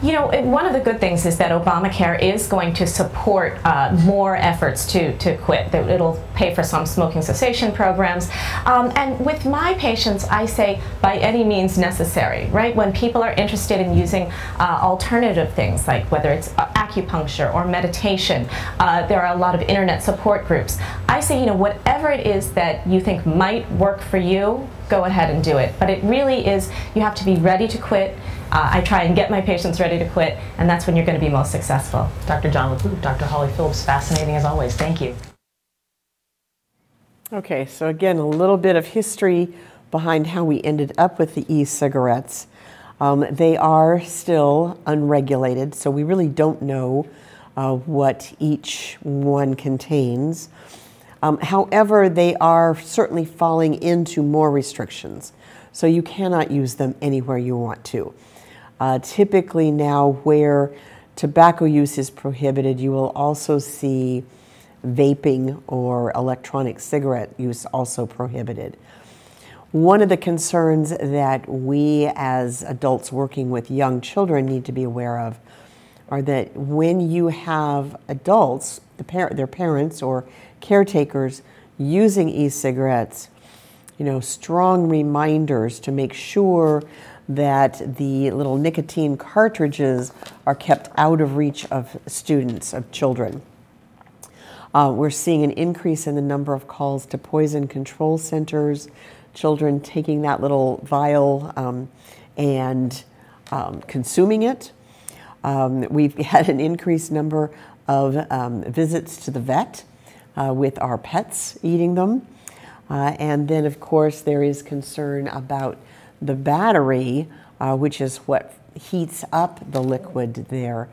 You know, it- one of the good things is that Obamacare is going to support uh, more efforts to, to quit. It'll pay for some smoking cessation programs. Um, and with my patients, I say by any means necessary, right? When people are interested in using uh, alternative things, like whether it's uh, acupuncture or meditation, uh, there are a lot of internet support groups. I say, you know, whatever it is that you think might work for you, go ahead and do it. But it really is, you have to be ready to quit. Uh, I try and get my patients ready to quit, and that's when you're going to be most successful. Dr. Jon LaPook, Dr. Holly Phillips, fascinating as always. Thank you. Okay, so again, a little bit of history behind how we ended up with the e cigarettes. Um, they are still unregulated, so we really don't know uh, what each one contains. Um, however, they are certainly falling into more restrictions, so you cannot use them anywhere you want to. Uh, typically, now where tobacco use is prohibited, you will also see vaping or electronic cigarette use also prohibited. One of the concerns that we as adults working with young children need to be aware of are that when you have adults, the par- their parents or caretakers using e-cigarettes, you know, strong reminders to make sure that the little nicotine cartridges are kept out of reach of students, of children. Uh, we're seeing an increase in the number of calls to poison control centers, children taking that little vial um, and um, consuming it. Um, we've had an increased number of um, visits to the vet uh, with our pets eating them. Uh, and then, of course, there is concern about the battery, uh, which is what heats up the liquid there,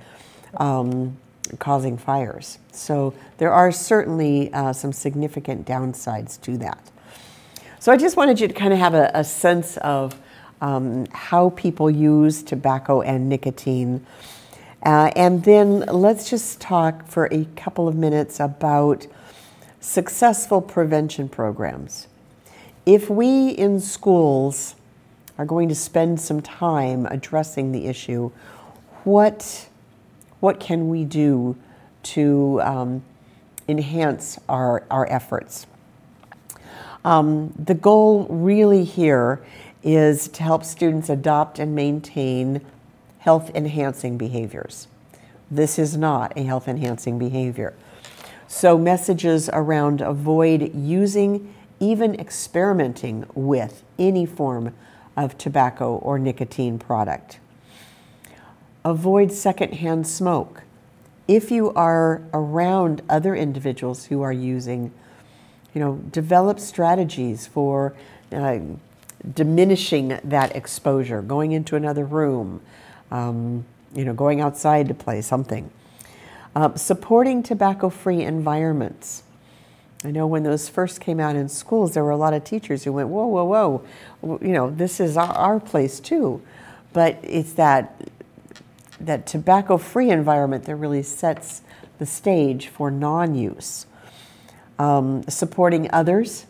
um, causing fires. So there are certainly uh, some significant downsides to that. So I just wanted you to kind of have a, a sense of um, how people use tobacco and nicotine. Uh, and then let's just talk for a couple of minutes about successful prevention programs. If we in schools are going to spend some time addressing the issue, what, what can we do to um, enhance our, our efforts? Um, the goal really here is to help students adopt and maintain health enhancing behaviors. This is not a health enhancing behavior. So, messages around avoid using, even experimenting with any form of tobacco or nicotine product. Avoid secondhand smoke. If you are around other individuals who are using, you know, develop strategies for uh, diminishing that exposure, going into another room, um, you know, going outside to play something. Uh, supporting tobacco free environments. I know when those first came out in schools, there were a lot of teachers who went, whoa, whoa, whoa, you know, this is our, our place too. But it's that, that tobacco free environment that really sets the stage for non use. Um, supporting others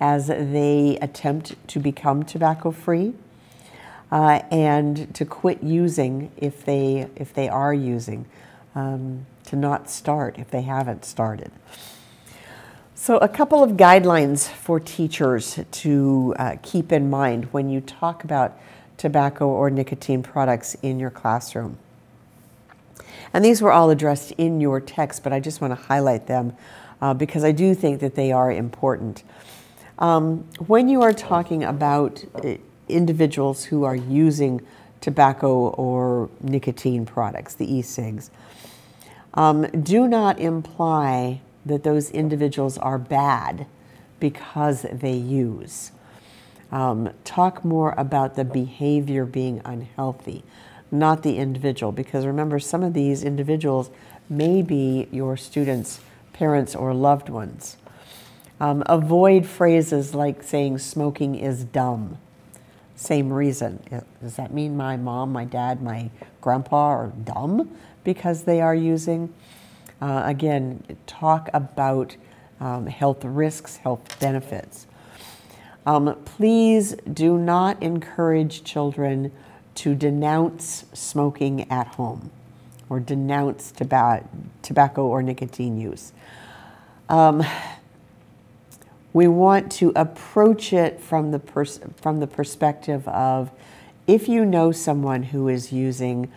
as they attempt to become tobacco free. Uh, and to quit using if they if they are using, um, to not start if they haven't started. So, a couple of guidelines for teachers to uh, keep in mind when you talk about tobacco or nicotine products in your classroom. And these were all addressed in your text, but I just want to highlight them uh, because I do think that they are important. Um, when you are talking about uh, individuals who are using tobacco or nicotine products, the e cigs, um, do not imply that those individuals are bad because they use. Um, talk more about the behavior being unhealthy, not the individual, because remember, some of these individuals may be your students' parents or loved ones. Um, avoid phrases like saying smoking is dumb. Same reason. Does that mean my mom, my dad, my grandpa are dumb because they are using? Uh, again, talk about um, health risks, health benefits. Um, please do not encourage children to denounce smoking at home or denounce toba- tobacco or nicotine use. Um, we want to approach it from the, from the perspective of if you know someone who is using,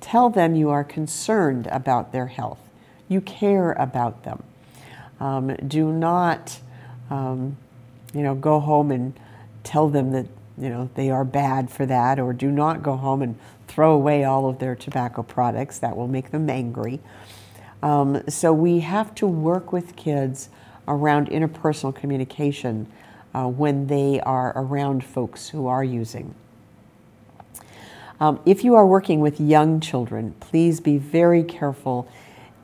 tell them you are concerned about their health you care about them. Um, do not, um, you know, go home and tell them that you know they are bad for that, or do not go home and throw away all of their tobacco products. That will make them angry. Um, so we have to work with kids around interpersonal communication uh, when they are around folks who are using. Um, if you are working with young children, please be very careful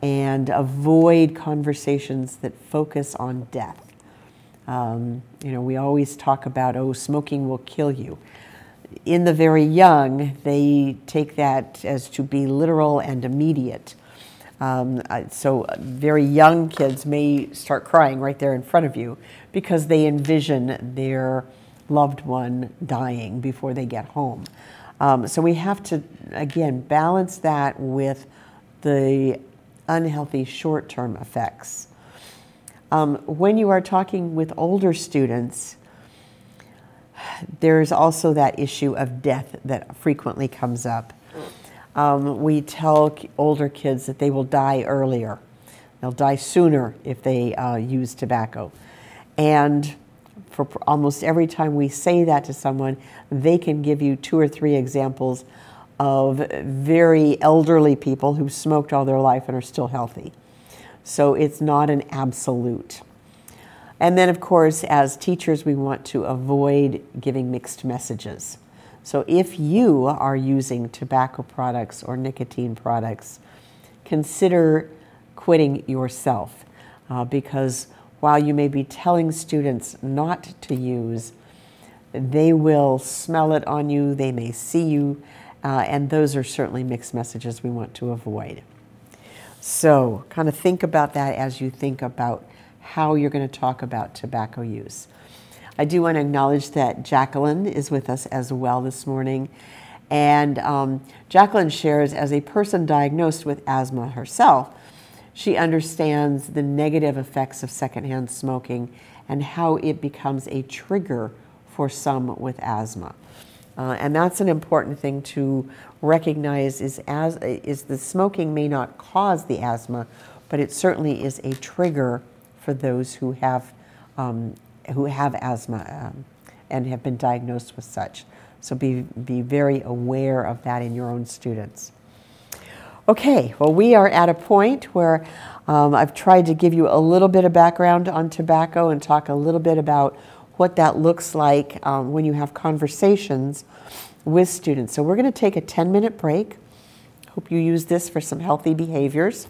and avoid conversations that focus on death. Um, you know, we always talk about, oh, smoking will kill you. In the very young, they take that as to be literal and immediate. Um, so, very young kids may start crying right there in front of you because they envision their loved one dying before they get home. Um, so, we have to, again, balance that with the unhealthy short term effects. Um, when you are talking with older students, there's also that issue of death that frequently comes up. Um, we tell older kids that they will die earlier. They'll die sooner if they uh, use tobacco. And for almost every time we say that to someone, they can give you two or three examples of very elderly people who smoked all their life and are still healthy. So it's not an absolute. And then, of course, as teachers, we want to avoid giving mixed messages. So if you are using tobacco products or nicotine products, consider quitting yourself uh, because while you may be telling students not to use, they will smell it on you, they may see you, uh, and those are certainly mixed messages we want to avoid. So, kind of think about that as you think about how you're going to talk about tobacco use. I do want to acknowledge that Jacqueline is with us as well this morning. And um, Jacqueline shares as a person diagnosed with asthma herself, she understands the negative effects of secondhand smoking and how it becomes a trigger for some with asthma. Uh, and that's an important thing to recognize is, as, is the smoking may not cause the asthma, but it certainly is a trigger for those who have, um, who have asthma um, and have been diagnosed with such. So be, be very aware of that in your own students. Okay, well, we are at a point where um, I've tried to give you a little bit of background on tobacco and talk a little bit about what that looks like um, when you have conversations with students. So we're going to take a 10 minute break. Hope you use this for some healthy behaviors.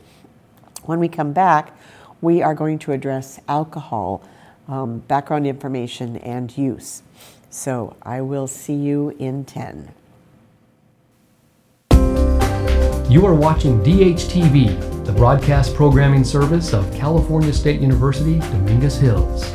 When we come back, we are going to address alcohol, um, background information, and use. So I will see you in 10. You are watching DHTV, the broadcast programming service of California State University, Dominguez Hills.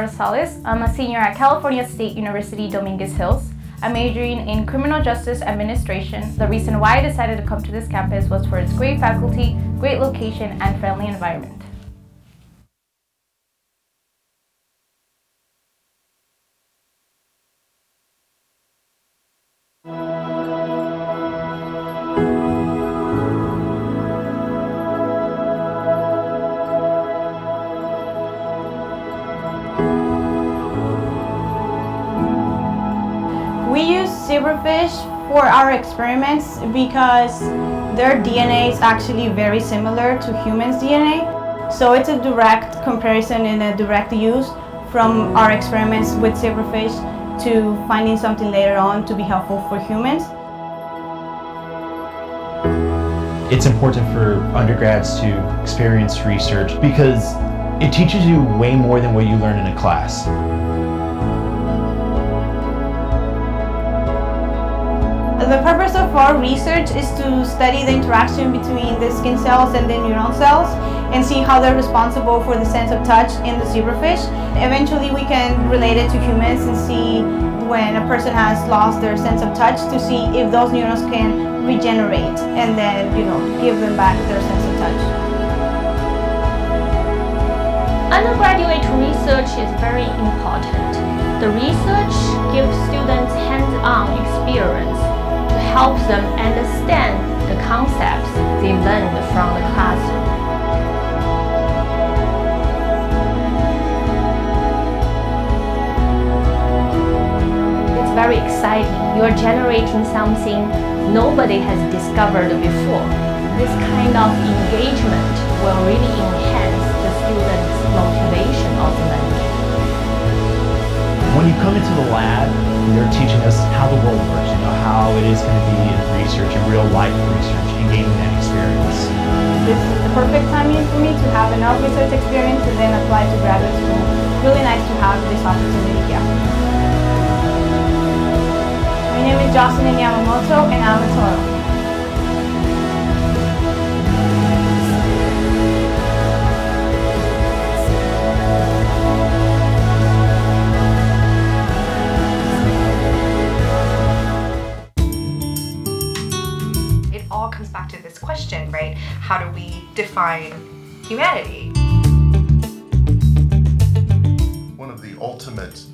Rosales. I'm a senior at California State University Dominguez Hills. I'm majoring in criminal justice administration. The reason why I decided to come to this campus was for its great faculty, great location, and friendly environment. Experiments because their DNA is actually very similar to humans' DNA. So it's a direct comparison and a direct use from our experiments with zebrafish to finding something later on to be helpful for humans. It's important for undergrads to experience research because it teaches you way more than what you learn in a class. The purpose of our research is to study the interaction between the skin cells and the neuron cells and see how they're responsible for the sense of touch in the zebrafish. Eventually we can relate it to humans and see when a person has lost their sense of touch to see if those neurons can regenerate and then, you know, give them back their sense of touch. Undergraduate research is very important. The research gives students hands-on experience to help them understand the concepts they learned from the classroom. It's very exciting. You're generating something nobody has discovered before. This kind of engagement will really enhance the students' motivation of learning. When you come into the lab, they're teaching us how the world works, you know, how it is going to be in research, in real life research, and gaining that experience. This is the perfect timing for me to have enough research experience and then apply to graduate school. Really nice to have this opportunity here. My name is Jocelyn Yamamoto and I'm a Toro. How do we define humanity? One of the ultimate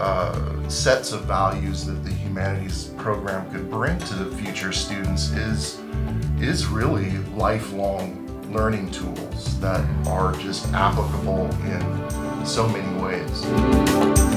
uh, sets of values that the humanities program could bring to the future students is is really lifelong learning tools that are just applicable in so many ways.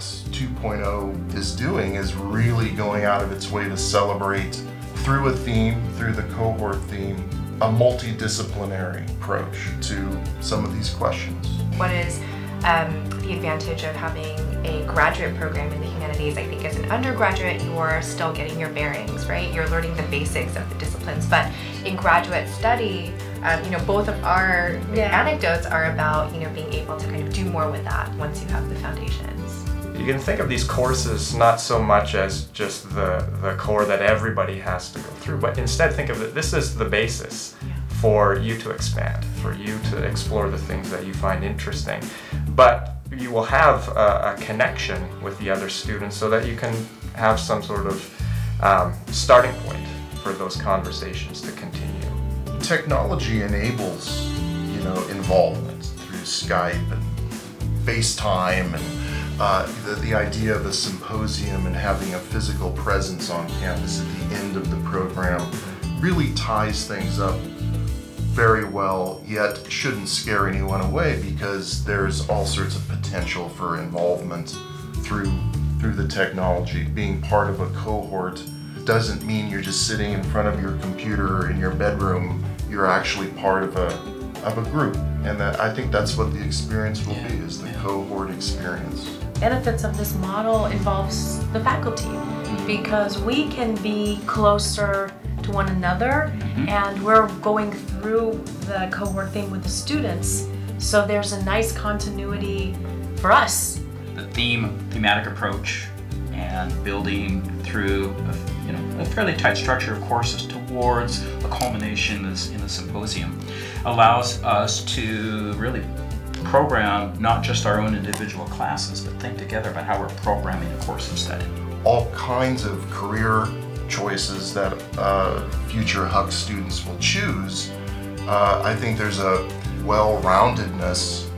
Think what Hux 2.0 is doing is really going out of its way to celebrate through a theme, through the cohort theme, a multidisciplinary approach to some of these questions. What is um, the advantage of having a graduate program in the humanities? I think as an undergraduate, you're still getting your bearings, right? You're learning the basics of the disciplines. But in graduate study, um, you know, both of our anecdotes are about, you know, being able to kind of do more with that once you have the foundations. You can think of these courses not so much as just the, the core that everybody has to go through, but instead think of it, this is the basis for you to expand, for you to explore the things that you find interesting. But you will have a, a connection with the other students so that you can have some sort of um, starting point for those conversations to continue. Technology enables, you know, involvement through Skype and FaceTime and uh, the, the idea of a symposium and having a physical presence on campus at the end of the program really ties things up very well, yet shouldn't scare anyone away because there's all sorts of potential for involvement through through the technology. Being part of a cohort doesn't mean you're just sitting in front of your computer in your bedroom. You're actually part of a of a group, and that I think that's what the experience will be: is the cohort experience. benefits of this model involves the faculty mm-hmm. because we can be closer to one another mm-hmm. and we're going through the cohort thing with the students so there's a nice continuity for us. The theme, thematic approach, and building through a, you know, a fairly tight structure of courses towards a culmination in this- in the symposium allows us to really program not just our own individual classes, but think together about how we're programming a course of study. all kinds of career choices that uh, future Hux students will choose, uh, I think there's a well-roundedness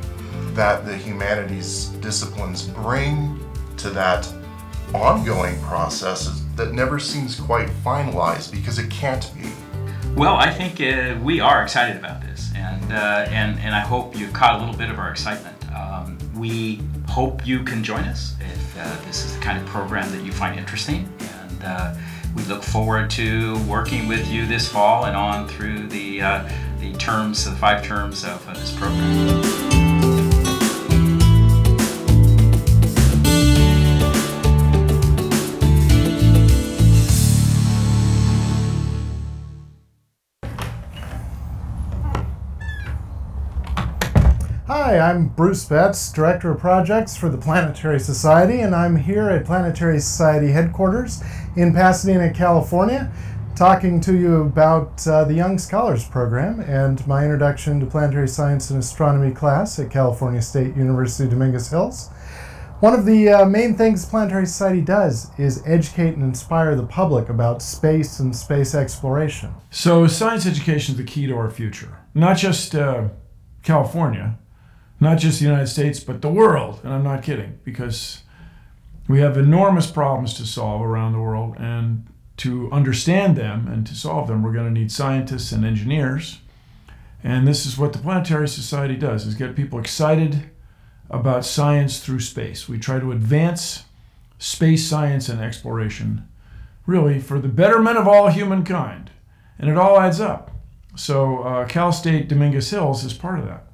that the humanities disciplines bring to that ongoing process that never seems quite finalized because it can't be. Well, I think uh, we are excited about this, uh, and and I hope you caught a little bit of our excitement. Um, we hope you can join us if uh, this is the kind of program that you find interesting, and uh, we look forward to working with you this fall and on through the uh, the terms, the five terms of uh, this program. Hi, I'm Bruce Betts, Director of Projects for the Planetary Society, and I'm here at Planetary Society headquarters in Pasadena, California talking to you about uh, the Young Scholars Program and my introduction to planetary science and astronomy class at California State University Dominguez Hills. One of the uh, main things Planetary Society does is educate and inspire the public about space and space exploration. So, science education is the key to our future. Not just uh, California, not just the United States, but the world. And I'm not kidding, because we have enormous problems to solve around the world. And to understand them and to solve them, we're going to need scientists and engineers. And this is what the Planetary Society does, is get people excited about science through space. We try to advance space science and exploration, really for the betterment of all humankind. And it all adds up. So uh, Cal State Dominguez Hills is part of that.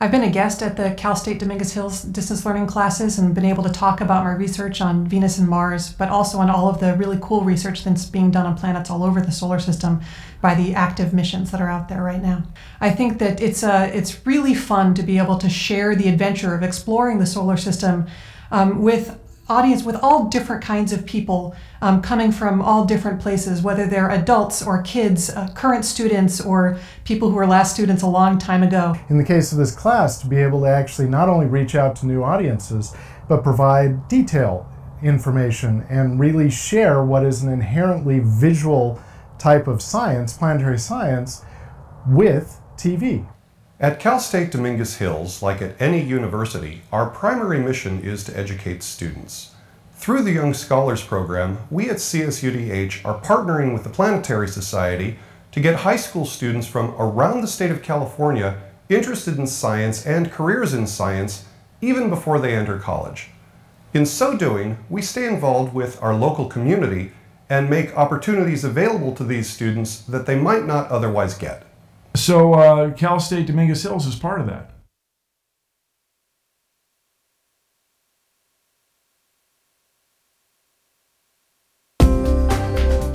I've been a guest at the Cal State Dominguez Hills distance learning classes and been able to talk about my research on Venus and Mars, but also on all of the really cool research that's being done on planets all over the solar system by the active missions that are out there right now. I think that it's uh, it's really fun to be able to share the adventure of exploring the solar system um, with audience with all different kinds of people um, coming from all different places, whether they're adults or kids, uh, current students, or people who were last students a long time ago. In the case of this class, to be able to actually not only reach out to new audiences, but provide detail information and really share what is an inherently visual type of science, planetary science, with TV. At Cal State Dominguez Hills, like at any university, our primary mission is to educate students. Through the Young Scholars Program, we at CSUDH are partnering with the Planetary Society to get high school students from around the state of California interested in science and careers in science even before they enter college. In so doing, we stay involved with our local community and make opportunities available to these students that they might not otherwise get. So uh, Cal State Dominguez Hills is part of that.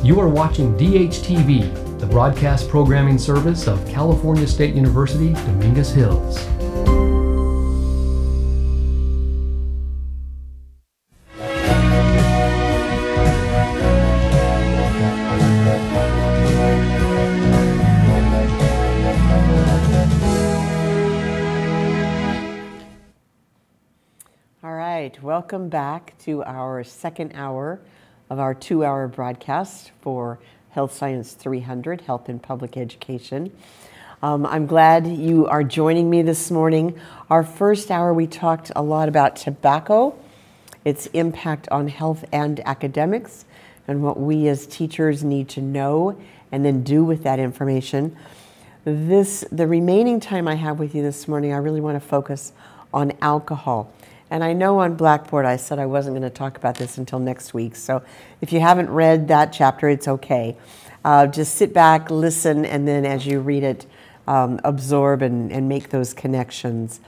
You are watching DHTV, the broadcast programming service of California State University, Dominguez Hills. Right, welcome back to our second hour of our two hour broadcast for Health Science 300 Health and Public Education. Um, I'm glad you are joining me this morning. Our first hour, we talked a lot about tobacco, its impact on health and academics, and what we as teachers need to know and then do with that information. This, the remaining time I have with you this morning, I really want to focus on alcohol. And I know on Blackboard I said I wasn't going to talk about this until next week. So if you haven't read that chapter, it's okay. Uh, just sit back, listen, and then as you read it, um, absorb and, and, make those connections.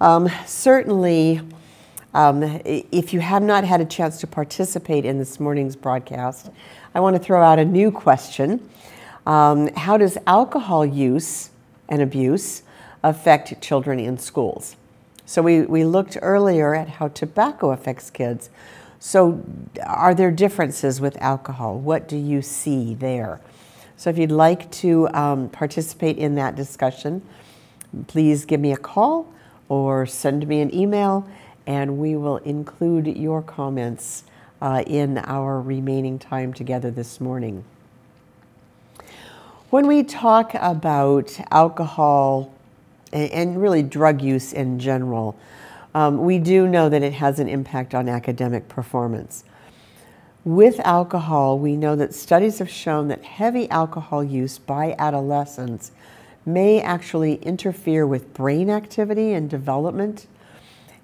Um, certainly, um, if you have not had a chance to participate in this morning's broadcast, I want to throw out a new question. Um, how does alcohol use and abuse affect children in schools? So we, we looked earlier at how tobacco affects kids. So are there differences with alcohol? What do you see there? So if you'd like to um, participate in that discussion, please give me a call or send me an email and we will include your comments uh, in our remaining time together this morning. When we talk about alcohol and really drug use in general, um, we do know that it has an impact on academic performance. With alcohol, we know that studies have shown that heavy alcohol use by adolescents may actually interfere with brain activity and development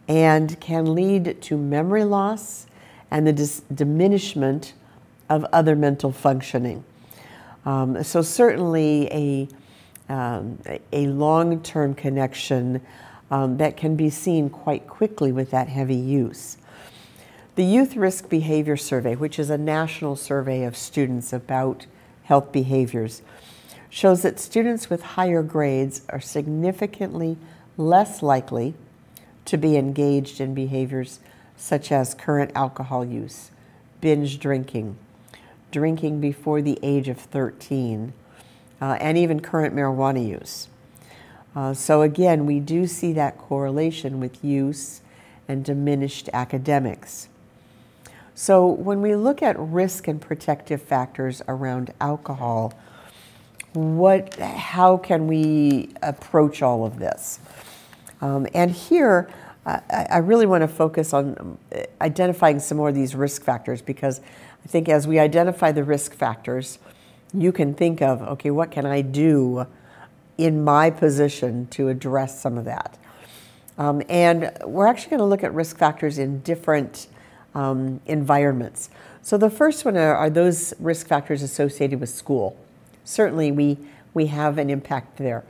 and can lead to memory loss and the diminishment of other mental functioning. Um, so certainly a um, a long term connection um, that can be seen quite quickly with that heavy use. The Youth Risk Behavior Survey, which is a national survey of students about health behaviors, shows that students with higher grades are significantly less likely to be engaged in behaviors such as current alcohol use, binge drinking, drinking before the age of 13, uh, and even current marijuana use. Uh, so, again, we do see that correlation with use and diminished academics. So, when we look at risk and protective factors around alcohol, what, how can we approach all of this? Um, and here, I, I really want to focus on um, identifying some more of these risk factors because I think as we identify the risk factors, you can think of, okay, what can I do in my position to address some of that? Um, and we're actually going to look at risk factors in different um, environments. So the first one are, are, those risk factors associated with school. Certainly, we, we have an impact there.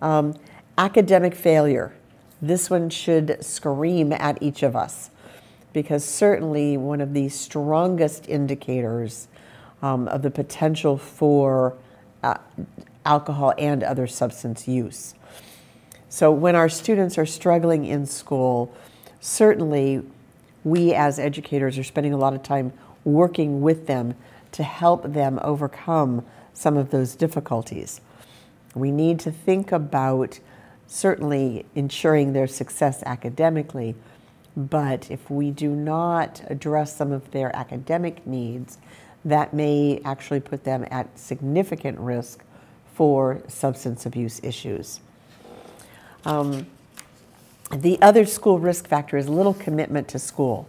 Um, academic failure. This one should scream at each of us because certainly one of the strongest indicators um, of the potential for uh, alcohol and other substance use. So when our students are struggling in school, certainly we as educators are spending a lot of time working with them to help them overcome some of those difficulties. We need to think about certainly ensuring their success academically, but if we do not address some of their academic needs, that may actually put them at significant risk for substance abuse issues. Um, the other school risk factor is little commitment to school.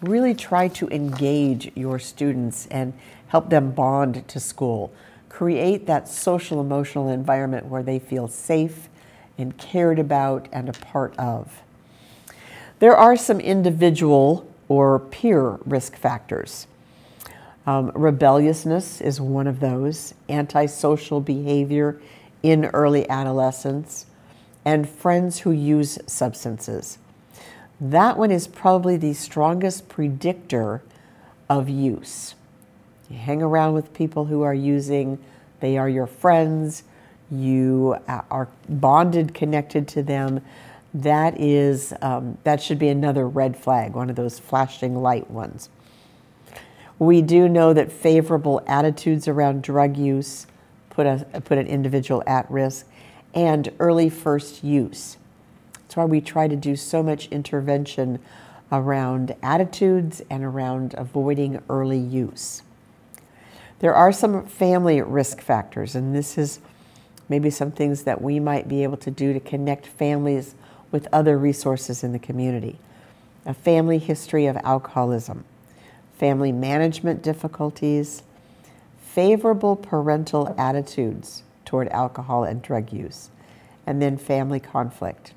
Really try to engage your students and help them bond to school. Create that social emotional environment where they feel safe and cared about and a part of. There are some individual or peer risk factors. Um, rebelliousness is one of those, antisocial behavior in early adolescence, and friends who use substances. That one is probably the strongest predictor of use. You hang around with people who are using, they are your friends, you are bonded, connected to them. That is, um, that should be another red flag, one of those flashing light ones. We do know that favorable attitudes around drug use put, a, put an individual at risk and early first use. That's why we try to do so much intervention around attitudes and around avoiding early use. There are some family risk factors, and this is maybe some things that we might be able to do to connect families with other resources in the community. A family history of alcoholism, family management difficulties, favorable parental attitudes toward alcohol and drug use, and then family conflict.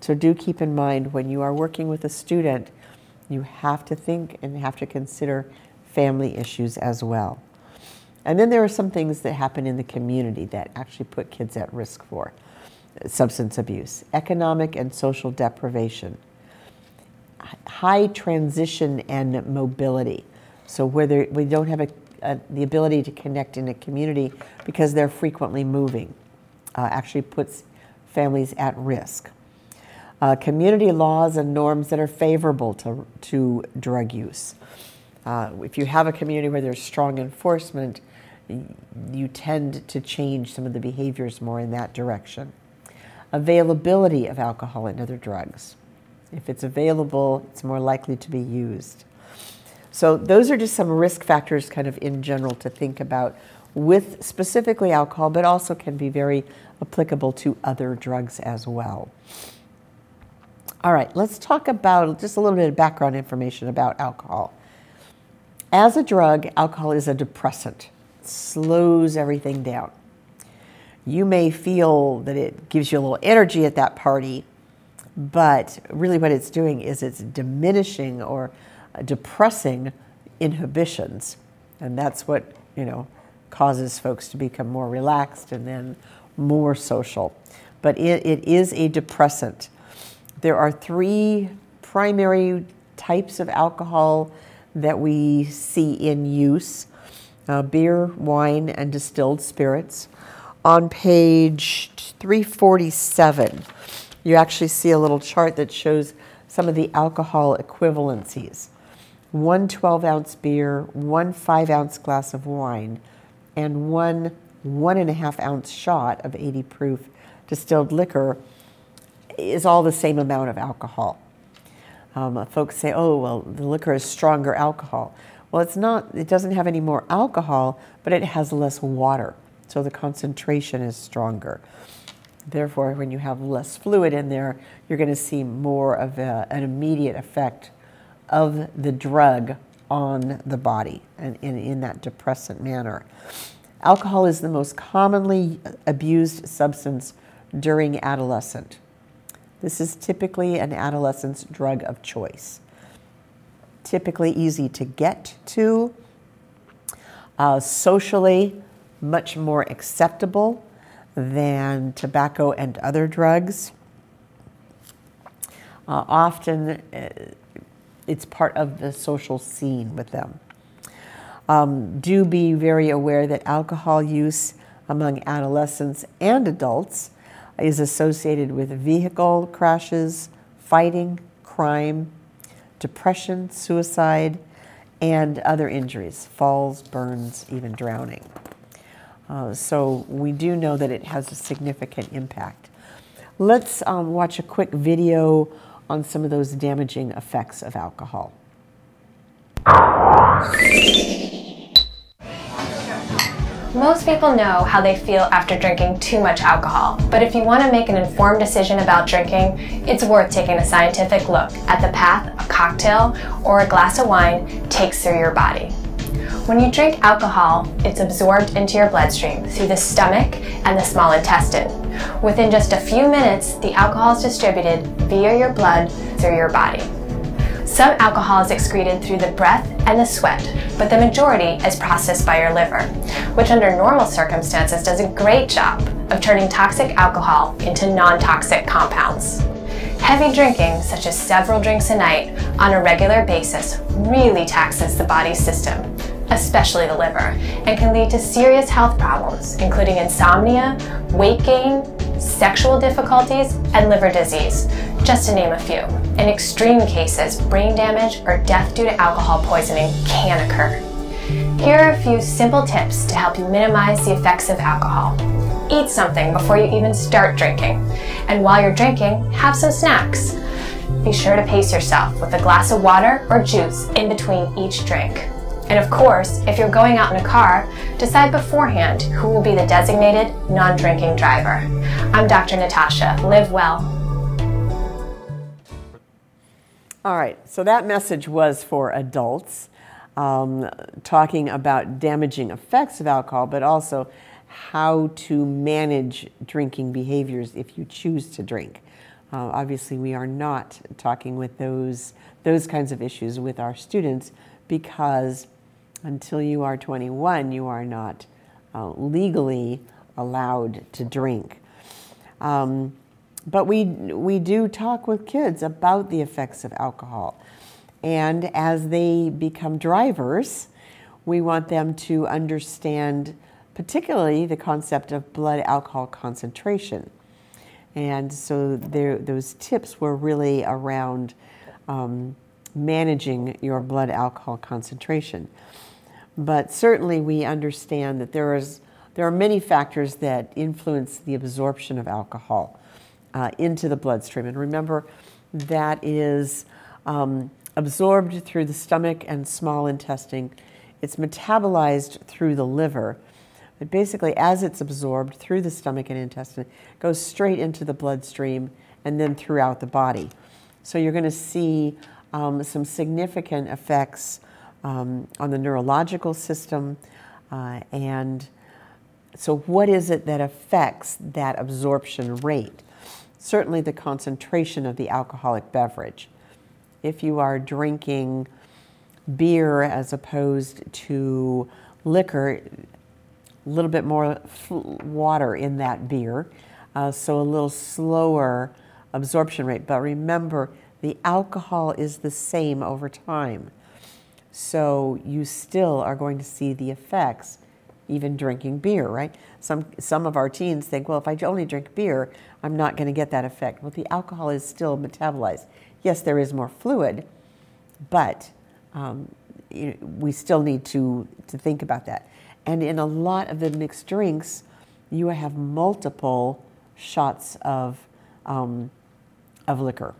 So do keep in mind when you are working with a student, you have to think and have to consider family issues as well. And then there are some things that happen in the community that actually put kids at risk for substance abuse, economic and social deprivation, high transition and mobility. So whether we don't have a, a, the ability to connect in a community because they're frequently moving, uh, actually puts families at risk. Uh, community laws and norms that are favorable to, to drug use. Uh, if you have a community where there's strong enforcement, you tend to change some of the behaviors more in that direction. Availability of alcohol and other drugs. If it's available, it's more likely to be used. So those are just some risk factors kind of in general to think about with specifically alcohol, but also can be very applicable to other drugs as well. All right, let's talk about just a little bit of background information about alcohol. As a drug, alcohol is a depressant It slows everything down. You may feel that it gives you a little energy at that party, but really what it's doing is it's diminishing or depressing inhibitions. And that's what, you know, causes folks to become more relaxed and then more social. But it, it is a depressant. There are three primary types of alcohol that we see in use uh, beer, wine, and distilled spirits. On page 347, you actually see a little chart that shows some of the alcohol equivalencies. one 12 ounce beer, one five ounce glass of wine, and one one and a half ounce shot of 80 proof distilled liquor is all the same amount of alcohol. Um, folks say, oh, well, the liquor is stronger alcohol. Well, it's not, it doesn't have any more alcohol, but it has less water. So the concentration is stronger. Therefore, when you have less fluid in there, you're going to see more of a, an immediate effect of the drug on the body and in, that depressant manner. Alcohol is the most commonly abused substance during adolescent. This is typically an adolescent's drug of choice. Typically easy to get to, uh, socially much more acceptable than tobacco and other drugs. Uh, often uh, it's part of the social scene with them. Um, do be very aware that alcohol use among adolescents and adults is associated with vehicle crashes, fighting, crime, depression, suicide, and other injuries, falls, burns, even drowning. Uh, so we do know that it has a significant impact. Let's um, watch a quick video on some of those damaging effects of alcohol. Most people know how they feel after drinking too much alcohol, but if you want to make an informed decision about drinking, it's worth taking a scientific look at the path a cocktail or a glass of wine takes through your body. When you drink alcohol, it's absorbed into your bloodstream through the stomach and the small intestine. Within just a few minutes, the alcohol is distributed via your blood through your body. Some alcohol is excreted through the breath and the sweat, but the majority is processed by your liver, which under normal circumstances does a great job of turning toxic alcohol into non-toxic compounds. Heavy drinking, such as several drinks a night on a regular basis, really taxes the body's system, especially the liver, and can lead to serious health problems, including insomnia, weight gain, sexual difficulties, and liver disease, just to name a few. In extreme cases, brain damage or death due to alcohol poisoning can occur. Here are a few simple tips to help you minimize the effects of alcohol. Eat something before you even start drinking, and while you're drinking, have some snacks. Be sure to pace yourself with a glass of water or juice in between each drink. And of course, if you're going out in a car, decide beforehand who will be the designated non-drinking driver. I'm Dr. Natasha. Live well. All right, so that message was for adults, um, talking about damaging effects of alcohol, but also how to manage drinking behaviors if you choose to drink. Uh, obviously, we are not talking with those, those kinds of issues with our students because until you are 21, you are not uh, legally allowed to drink. Um, but we, we do talk with kids about the effects of alcohol. And as they become drivers, we want them to understand particularly the concept of blood alcohol concentration. And so there, those tips were really around um, managing your blood alcohol concentration. But certainly we understand that there, is, there are many factors that influence the absorption of alcohol uh, into the bloodstream. And remember, that is um, absorbed through the stomach and small intestine. It's metabolized through the liver. But basically, as it's absorbed through the stomach and intestine, it goes straight into the bloodstream and then throughout the body. So you're going to see um, some significant effects um, on the neurological system. Uh, and so, what is it that affects that absorption rate? Certainly, the concentration of the alcoholic beverage. If you are drinking beer as opposed to liquor, a little bit more water in that beer, uh, so a little slower absorption rate. But remember, the alcohol is the same over time. So you still are going to see the effects even drinking beer, right? Some, some of our teens think, well, if I only drink beer, I'm not going to get that effect. Well, the alcohol is still metabolized. Yes, there is more fluid, but um, you know, we still need to, to think about that. And in a lot of the mixed drinks, you have multiple shots of, um, of liquor.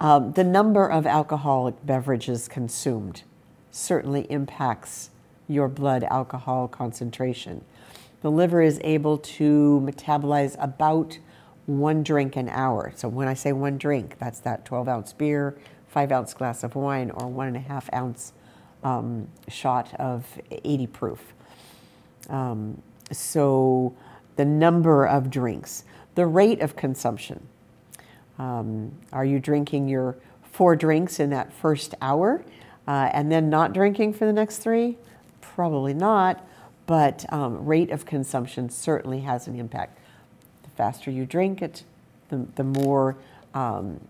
Um, the number of alcoholic beverages consumed certainly impacts your blood alcohol concentration. The liver is able to metabolize about one drink an hour. So when I say one drink, that's that 12 ounce beer, five ounce glass of wine, or one and a half ounce um, shot of 80 proof. Um, so the number of drinks, the rate of consumption. Um, are you drinking your four drinks in that first hour uh, and then not drinking for the next three? Probably not, but um, rate of consumption certainly has an impact. The faster you drink it, the, the more um,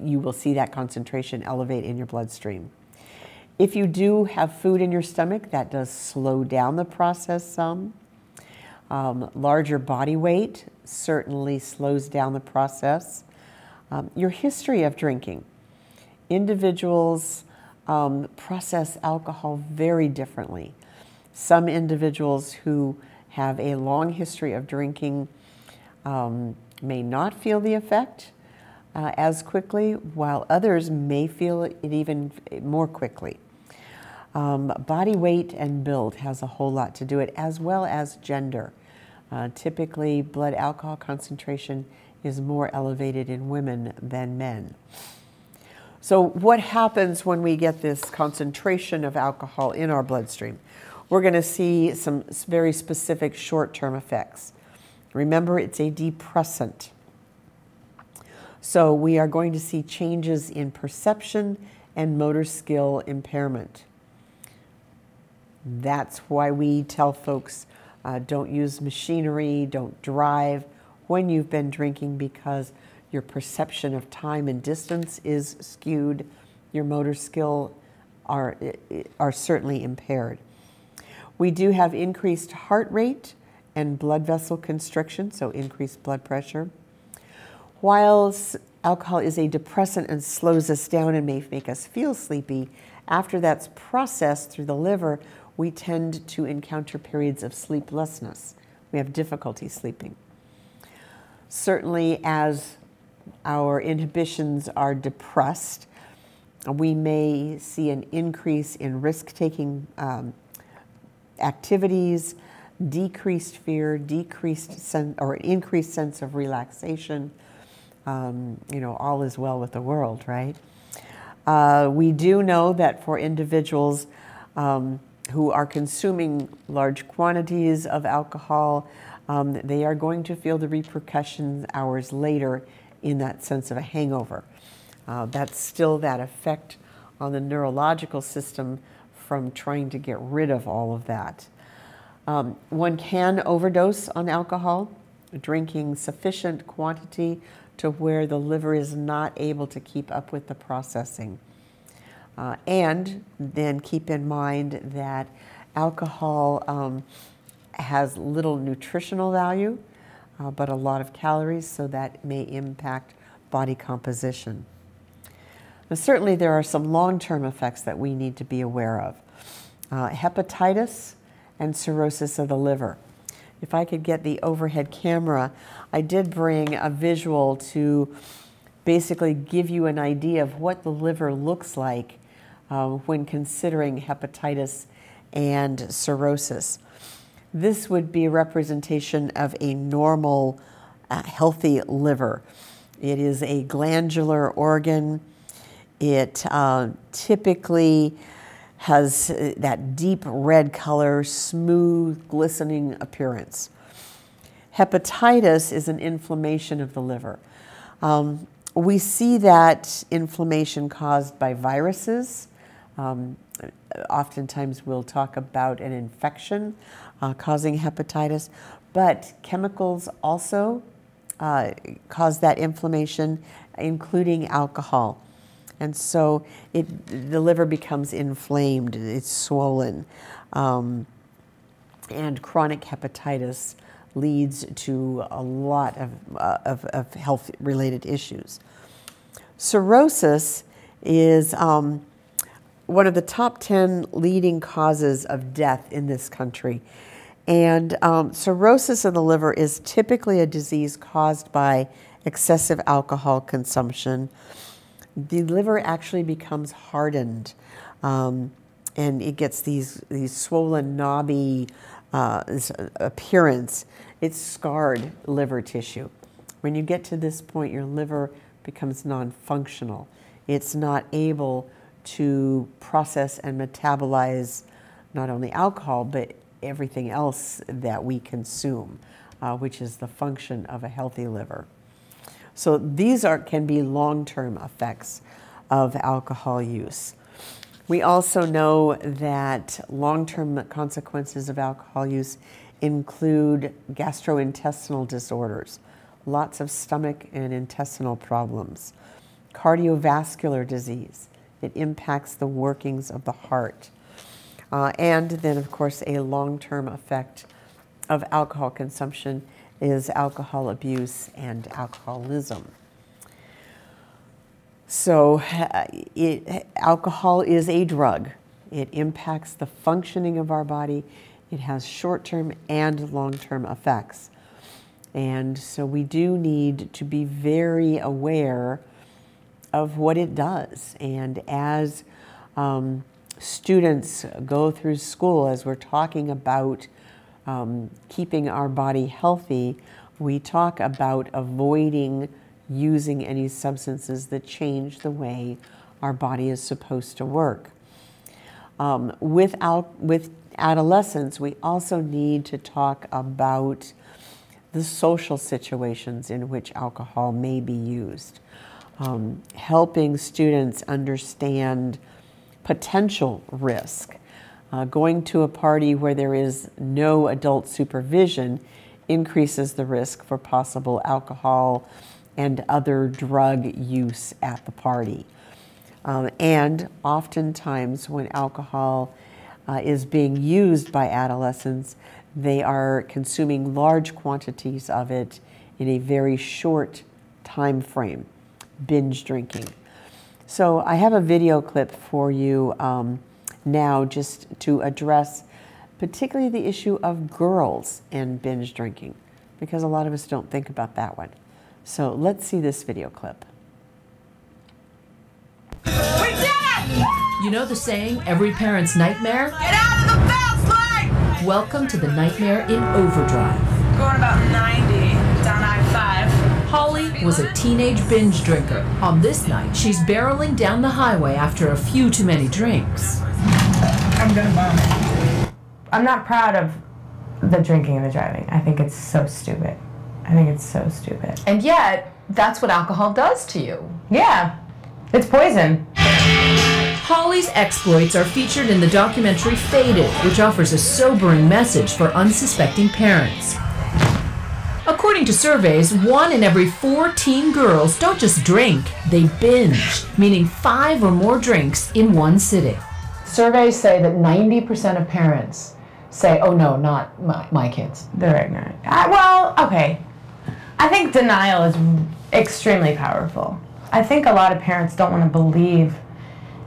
you will see that concentration elevate in your bloodstream. If you do have food in your stomach, that does slow down the process some. Um, larger body weight certainly slows down the process. Um, your history of drinking. Individuals um, process alcohol very differently. Some individuals who have a long history of drinking um, may not feel the effect uh, as quickly, while others may feel it even more quickly. Um, body weight and build has a whole lot to do it, as well as gender. Uh, typically, blood alcohol concentration is more elevated in women than men. So, what happens when we get this concentration of alcohol in our bloodstream? we're going to see some very specific short term effects. Remember, it's a depressant. So we are going to see changes in perception and motor skill impairment. That's why we tell folks uh, don't use machinery, don't drive when you've been drinking because your perception of time and distance is skewed, your motor skill are, are certainly impaired. We do have increased heart rate and blood vessel constriction, so increased blood pressure. While alcohol is a depressant and slows us down and may make us feel sleepy, after that's processed through the liver, we tend to encounter periods of sleeplessness. We have difficulty sleeping. Certainly, as our inhibitions are depressed, we may see an increase in risk taking um, activities, decreased fear, decreased sense or increased sense of relaxation. Um, you know, all is well with the world, right? Uh, we do know that for individuals um, who are consuming large quantities of alcohol, um, they are going to feel the repercussions hours later in that sense of a hangover. Uh, that's still that effect on the neurological system from trying to get rid of all of that. Um, one can overdose on alcohol, drinking sufficient quantity to where the liver is not able to keep up with the processing. Uh, and then keep in mind that alcohol um, has little nutritional value, uh, but a lot of calories, so that may impact body composition. Now, certainly, there are some long term effects that we need to be aware of uh, hepatitis and cirrhosis of the liver. If I could get the overhead camera, I did bring a visual to basically give you an idea of what the liver looks like uh, when considering hepatitis and cirrhosis. This would be a representation of a normal, uh, healthy liver. It is a glandular organ. It uh, typically has uh, that deep red color, smooth, glistening appearance. Hepatitis is an inflammation of the liver. Um, we see that inflammation caused by viruses. Um, oftentimes we'll talk about an infection uh, causing hepatitis, but chemicals also uh, cause that inflammation, including alcohol. And so it, the liver becomes inflamed, it's swollen. Um, and chronic hepatitis leads to a lot of, uh, of, of health related issues. Cirrhosis is um, one of the top 10 leading causes of death in this country. And um, cirrhosis of the liver is typically a disease caused by excessive alcohol consumption. The liver actually becomes hardened um, and it gets these, these swollen, knobby uh, appearance. It's scarred liver tissue. When you get to this point, your liver becomes non functional. It's not able to process and metabolize not only alcohol, but everything else that we consume, uh, which is the function of a healthy liver. So these are, can be long-term effects of alcohol use. We also know that long-term consequences of alcohol use include gastrointestinal disorders, lots of stomach and intestinal problems, cardiovascular disease, it impacts the workings of the heart. Uh, and then, of course, a long term effect of alcohol consumption is alcohol abuse and alcoholism. So, uh, it, alcohol is a drug. It impacts the functioning of our body. It has short term and long term effects. And so, we do need to be very aware of what it does. And as um, students go through school, as we're talking about um, keeping our body healthy, we talk about avoiding using any substances that change the way our body is supposed to work. Um, without, with adolescents, we also need to talk about the social situations in which alcohol may be used um, helping students understand potential risk. Uh, going to a party where there is no adult supervision increases the risk for possible alcohol and other drug use at the party. Um, and oftentimes, when alcohol uh, is being used by adolescents, they are consuming large quantities of it in a very short time frame binge drinking. So I have a video clip for you um, now just to address particularly the issue of girls and binge drinking because a lot of us don't think about that one. So let's see this video clip. We did it you know the saying, every parent's nightmare? Get out of the fast lane! Welcome to the Nightmare in Overdrive. Going about 90 down I-5. Holly was a teenage binge drinker. On this night, she's barreling down the highway after a few too many drinks. I'm gonna vomit. I'm not proud of the drinking and the driving. I think it's so stupid. I think it's so stupid. And yet, that's what alcohol does to you. Yeah, it's poison. Holly's exploits are featured in the documentary Faded, which offers a sobering message for unsuspecting parents. According to surveys, one in every four teen girls don't just drink, they binge, meaning five or more drinks in one sitting. Surveys say that 90% of parents say, oh no, not my, my kids. They're ignorant. I, well, okay. I think denial is extremely powerful. I think a lot of parents don't want to believe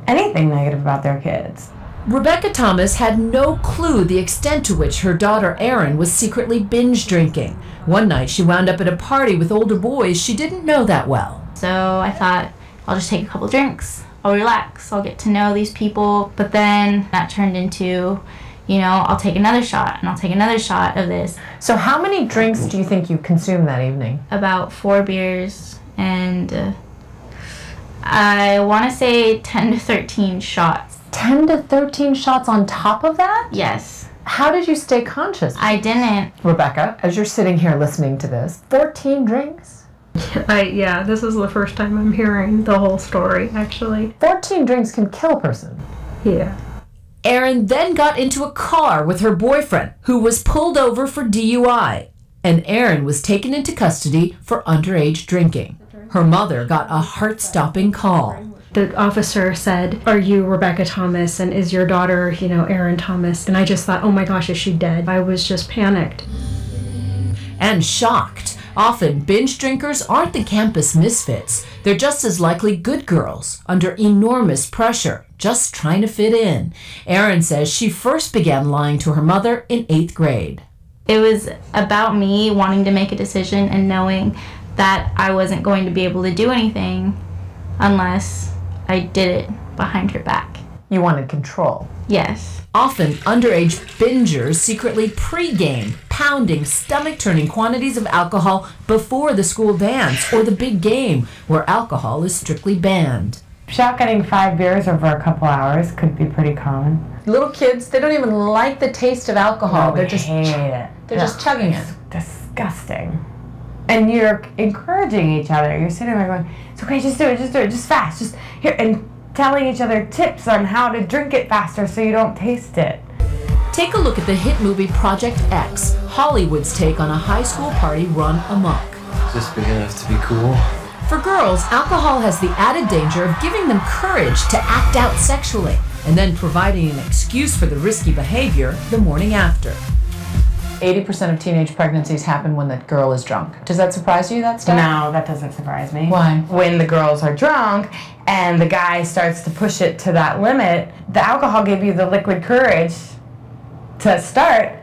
anything negative about their kids. Rebecca Thomas had no clue the extent to which her daughter Erin was secretly binge drinking. One night she wound up at a party with older boys she didn't know that well. So I thought, I'll just take a couple drinks. I'll relax. I'll get to know these people. But then that turned into, you know, I'll take another shot and I'll take another shot of this. So, how many drinks do you think you consumed that evening? About four beers and uh, I want to say 10 to 13 shots. 10 to 13 shots on top of that? Yes. How did you stay conscious? I didn't. Rebecca, as you're sitting here listening to this, 14 drinks? I, yeah, this is the first time I'm hearing the whole story, actually. 14 drinks can kill a person. Yeah. Erin then got into a car with her boyfriend, who was pulled over for DUI, and Erin was taken into custody for underage drinking. Her mother got a heart stopping call the officer said, Are you Rebecca Thomas? And is your daughter, you know, Erin Thomas? And I just thought, Oh my gosh, is she dead? I was just panicked. And shocked. Often, binge drinkers aren't the campus misfits. They're just as likely good girls, under enormous pressure, just trying to fit in. Erin says she first began lying to her mother in eighth grade. It was about me wanting to make a decision and knowing that I wasn't going to be able to do anything unless I did it behind her back. You wanted control. Yes. Often, underage bingers secretly pre-game, pounding stomach-turning quantities of alcohol before the school dance or the big game, where alcohol is strictly banned. Shotgunning five beers over a couple hours could be pretty common. Little kids, they don't even like the taste of alcohol. No, they're we just hate it. They're just chugging it. Disgusting. And you're encouraging each other. You're sitting there going, "It's okay, just do it, just do it, just fast, just here," and telling each other tips on how to drink it faster so you don't taste it. Take a look at the hit movie Project X, Hollywood's take on a high school party run amok. Is this big enough to be cool? For girls, alcohol has the added danger of giving them courage to act out sexually and then providing an excuse for the risky behavior the morning after. 80% of teenage pregnancies happen when the girl is drunk. Does that surprise you, that stat? No, that doesn't surprise me. Why? When the girls are drunk and the guy starts to push it to that limit, the alcohol gave you the liquid courage to start,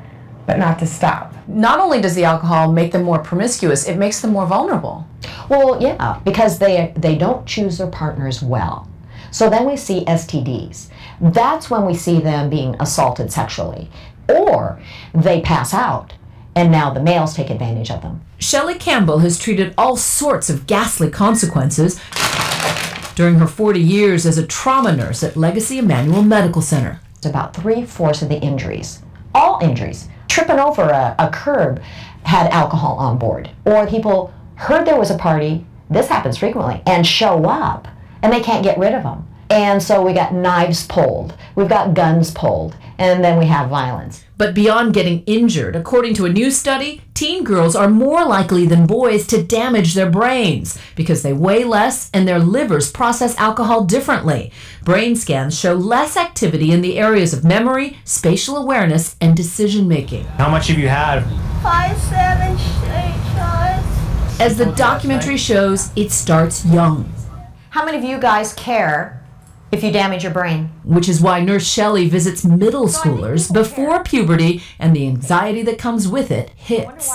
but not to stop. Not only does the alcohol make them more promiscuous, it makes them more vulnerable. Well, yeah, because they they don't choose their partners well. So then we see STDs. That's when we see them being assaulted sexually. Or they pass out and now the males take advantage of them. Shelley Campbell has treated all sorts of ghastly consequences during her 40 years as a trauma nurse at Legacy Emanuel Medical Center. It's about three fourths of the injuries, all injuries, tripping over a, a curb had alcohol on board. Or people heard there was a party, this happens frequently, and show up and they can't get rid of them. And so we got knives pulled, we've got guns pulled, and then we have violence. But beyond getting injured, according to a new study, teen girls are more likely than boys to damage their brains because they weigh less and their livers process alcohol differently. Brain scans show less activity in the areas of memory, spatial awareness, and decision making. How much have you had? Five, seven, eight shots. As the documentary shows, it starts young. How many of you guys care if you damage your brain? Which is why Nurse Shelley visits middle schoolers before puberty and the anxiety that comes with it hits.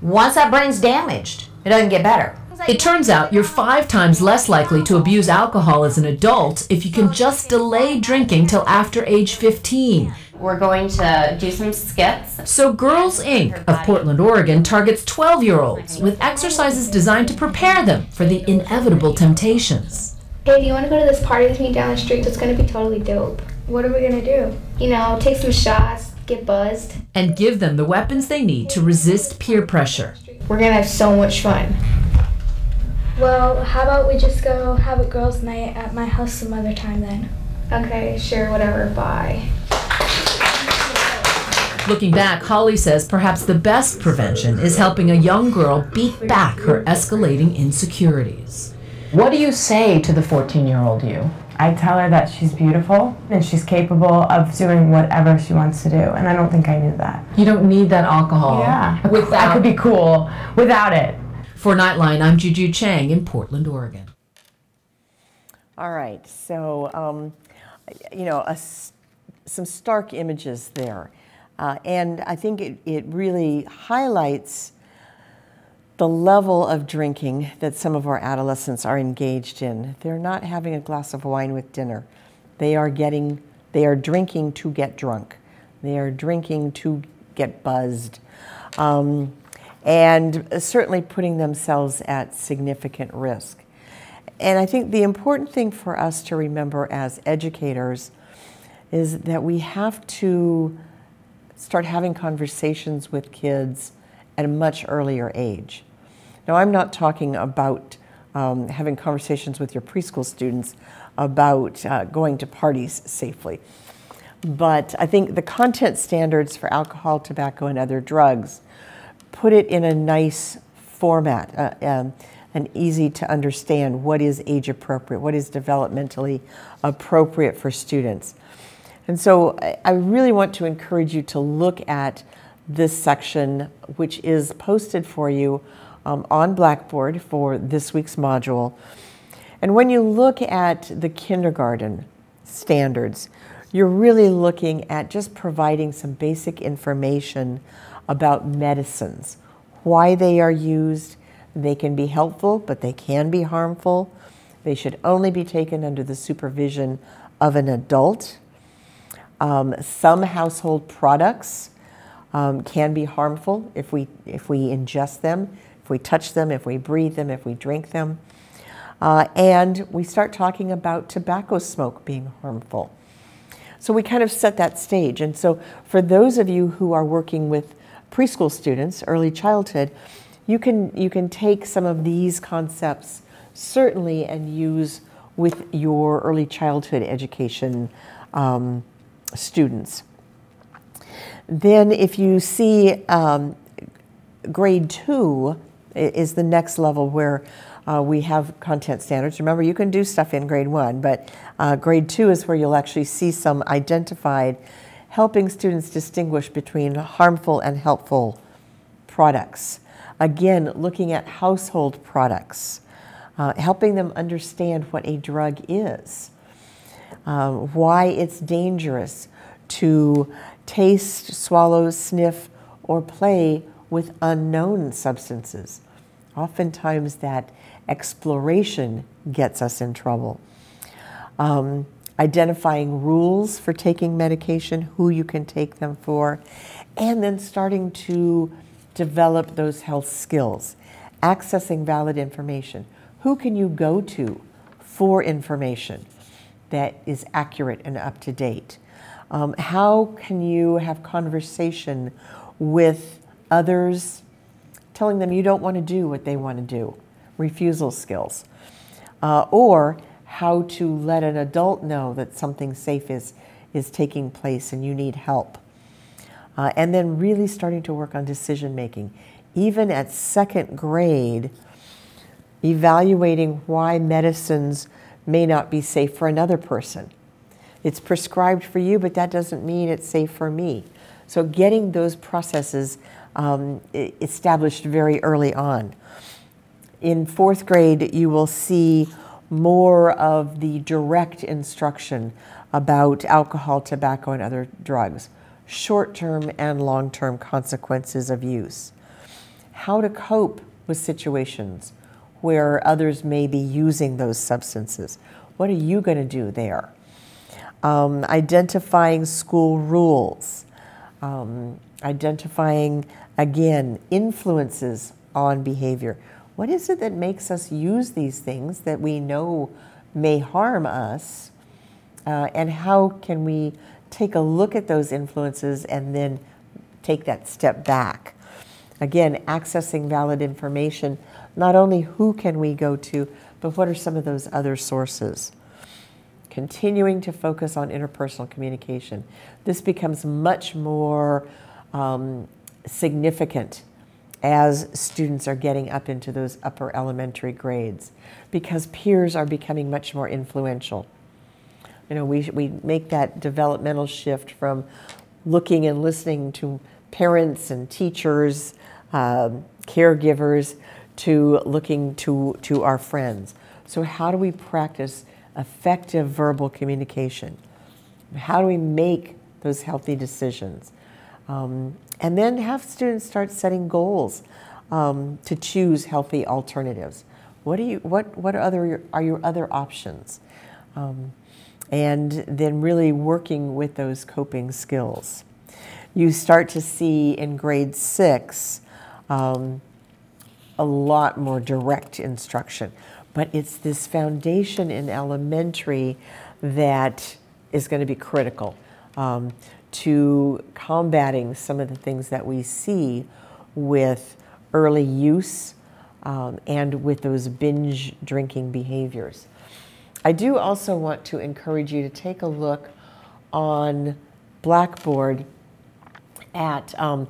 Once that brain's damaged, it doesn't get better. It turns out you're five times less likely to abuse alcohol as an adult if you can just delay drinking till after age 15. We're going to do some skits. So Girls Inc. of Portland, Oregon targets 12 year olds with exercises designed to prepare them for the inevitable temptations. Hey, do you want to go to this party with me down the street? It's going to be totally dope. What are we going to do? You know, take some shots, get buzzed. And give them the weapons they need to resist peer pressure. We're going to have so much fun. Well, how about we just go have a girls' night at my house some other time then? Okay, sure, whatever, bye. Looking back, Holly says perhaps the best prevention is helping a young girl beat back her escalating insecurities. What do you say to the 14 year old you? I tell her that she's beautiful and she's capable of doing whatever she wants to do, and I don't think I knew that. You don't need that alcohol. Yeah, Without- I could be cool without it. For Nightline, I'm Juju Chang in Portland, Oregon. All right, so, um, you know, a s some stark images there. Uh, and I think it, it really highlights the level of drinking that some of our adolescents are engaged in. They're not having a glass of wine with dinner. They are getting, they are drinking to get drunk. They are drinking to get buzzed. Um, and certainly putting themselves at significant risk. And I think the important thing for us to remember as educators is that we have to start having conversations with kids at a much earlier age. Now, I'm not talking about um, having conversations with your preschool students about uh, going to parties safely. But I think the content standards for alcohol, tobacco, and other drugs put it in a nice format uh, um, and easy to understand what is age appropriate, what is developmentally appropriate for students. And so I- I really want to encourage you to look at this section, which is posted for you um, on Blackboard for this week's module. And when you look at the kindergarten standards, you're really looking at just providing some basic information about medicines, why they are used. They can be helpful, but they can be harmful. They should only be taken under the supervision of an adult. Um, some household products um, can be harmful if we, if we ingest them, if we touch them, if we breathe them, if we drink them. Uh, and we start talking about tobacco smoke being harmful. So we kind of set that stage. And so for those of you who are working with preschool students, early childhood, you can, you can take some of these concepts certainly and use with your early childhood education um, students. Then if you see um, grade two is the next level where uh, we have content standards. Remember, you can do stuff in grade one, but uh, grade two is where you'll actually see some identified helping students distinguish between harmful and helpful products. Again, looking at household products, uh, helping them understand what a drug is, um, why it's dangerous to taste, swallow, sniff, or play with unknown substances. Oftentimes, that exploration gets us in trouble. Um, identifying rules for taking medication, who you can take them for, and then starting to develop those health skills. Accessing valid information. Who can you go to for information that is accurate and up to date? Um, how can you have conversation with others, telling them you don't want to do what they want to do? refusal skills, uh, or how to let an adult know that something safe is, is taking place and you need help. Uh, and then really starting to work on decision making. Even at second grade, evaluating why medicines may not be safe for another person. It's prescribed for you, but that doesn't mean it's safe for me. So, getting those processes um, established very early on in fourth grade, you will see more of the direct instruction about alcohol, tobacco, and other drugs, short term and long term consequences of use, how to cope with situations where others may be using those substances. What are you going to do there? Um, identifying school rules, um, identifying, again, influences on behavior. What is it that makes us use these things that we know may harm us? Uh, and how can we take a look at those influences and then take that step back? Again, accessing valid information, not only who can we go to, but what are some of those other sources? Continuing to focus on interpersonal communication. This becomes much more um, significant as students are getting up into those upper elementary grades because peers are becoming much more influential. You know, we, we make that developmental shift from looking and listening to parents and teachers, um, caregivers, to looking to, to our friends. So, how do we practice effective verbal communication? How do we make those healthy decisions? Um, and then have students start setting goals um, to choose healthy alternatives. What, do you, what, what other, are your other options? Um, and then really working with those coping skills. You start to see in grade six um, a lot more direct instruction, but it's this foundation in elementary that is going to be critical. Um, to combating some of the things that we see with early use um, and with those binge drinking behaviors. I do also want to encourage you to take a look on Blackboard at um,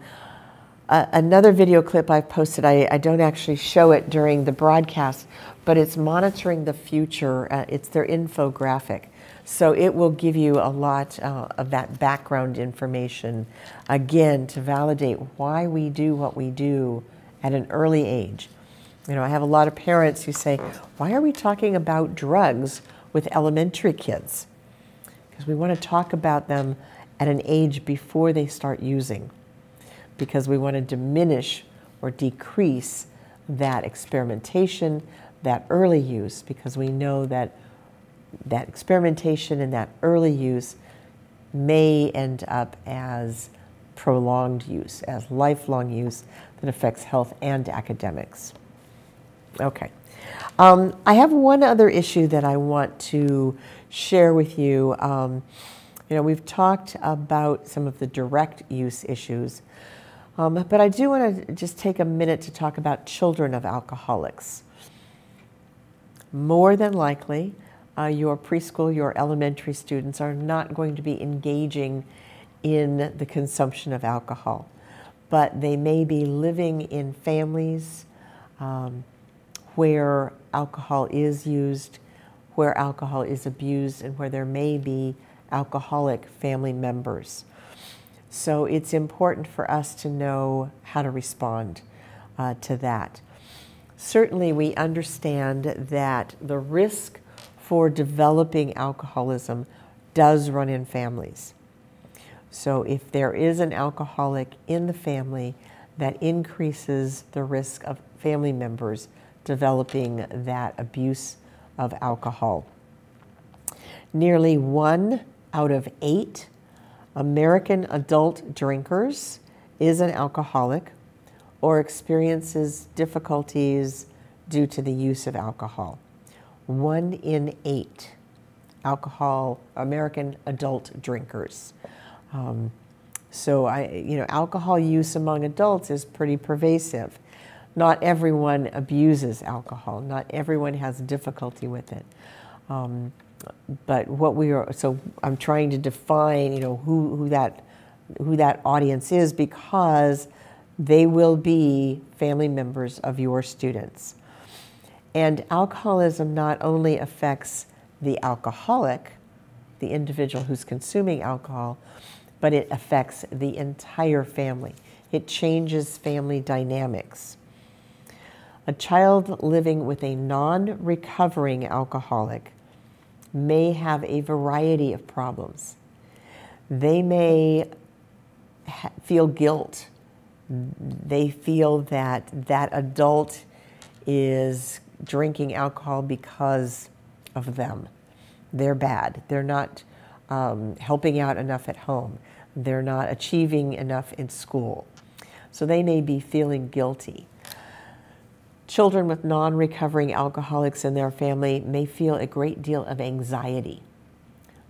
another video clip I've posted. I, I, don't actually show it during the broadcast, but it's monitoring the future. Uh, it's their infographic. So it will give you a lot uh, of that background information, again, to validate why we do what we do at an early age. You know, I have a lot of parents who say, Why are we talking about drugs with elementary kids? Because we want to talk about them at an age before they start using, because we want to diminish or decrease that experimentation, that early use, because we know that that experimentation and that early use may end up as prolonged use, as lifelong use that affects health and academics. Okay. Um, I have one other issue that I want to share with you. Um, you know, we've talked about some of the direct use issues, um, but I do want to just take a minute to talk about children of alcoholics. More than likely, uh, your preschool, your elementary students are not going to be engaging in the consumption of alcohol, but they may be living in families um, where alcohol is used, where alcohol is abused, and where there may be alcoholic family members. So it's important for us to know how to respond uh, to that. Certainly, we understand that the risk for developing alcoholism does run in families. So, if there is an alcoholic in the family, that increases the risk of family members developing that abuse of alcohol. Nearly one out of eight American adult drinkers is an alcoholic or experiences difficulties due to the use of alcohol. One in eight alcohol American adult drinkers. Um, so I, you know, alcohol use among adults is pretty pervasive. Not everyone abuses alcohol. Not everyone has difficulty with it. Um, but what we are so I'm trying to define you know who, who that who that audience is because they will be family members of your students. And alcoholism not only affects the alcoholic, the individual who's consuming alcohol, but it affects the entire family. It changes family dynamics. A child living with a non recovering alcoholic may have a variety of problems. They may feel guilt. They feel that that adult is drinking alcohol because of them. They're bad. They're not um, helping out enough at home. They're not achieving enough in school. So they may be feeling guilty. Children with non recovering alcoholics in their family may feel a great deal of anxiety,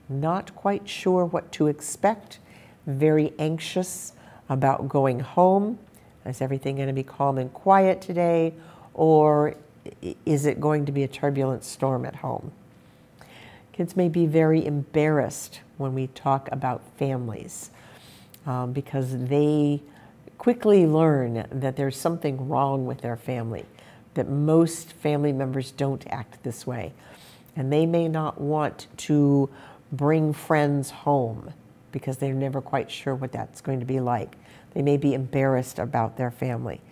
not quite sure what to expect, very anxious about going home. Is everything going to be calm and quiet today, or is it going to be a turbulent storm at home? Kids may be very embarrassed when we talk about families um, because they quickly learn that there's something wrong with their family that most family members don't act this way. And they may not want to bring friends home because they're never quite sure what that's going to be like. They may be embarrassed about their family.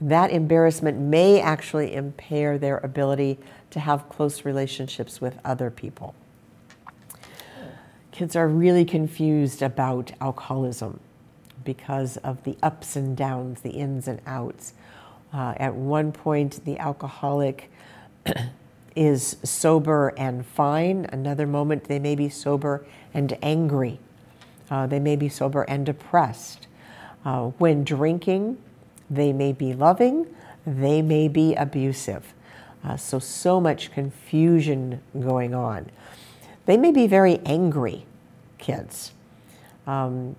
That embarrassment may actually impair their ability to have close relationships with other people. Kids are really confused about alcoholism because of the ups and downs, the ins and outs. Uh, at one point, the alcoholic is sober and fine. Another moment, they may be sober and angry. Uh, they may be sober and depressed. Uh, when drinking, they may be loving, they may be abusive. Uh, so, so much confusion going on. They may be very angry kids. Um,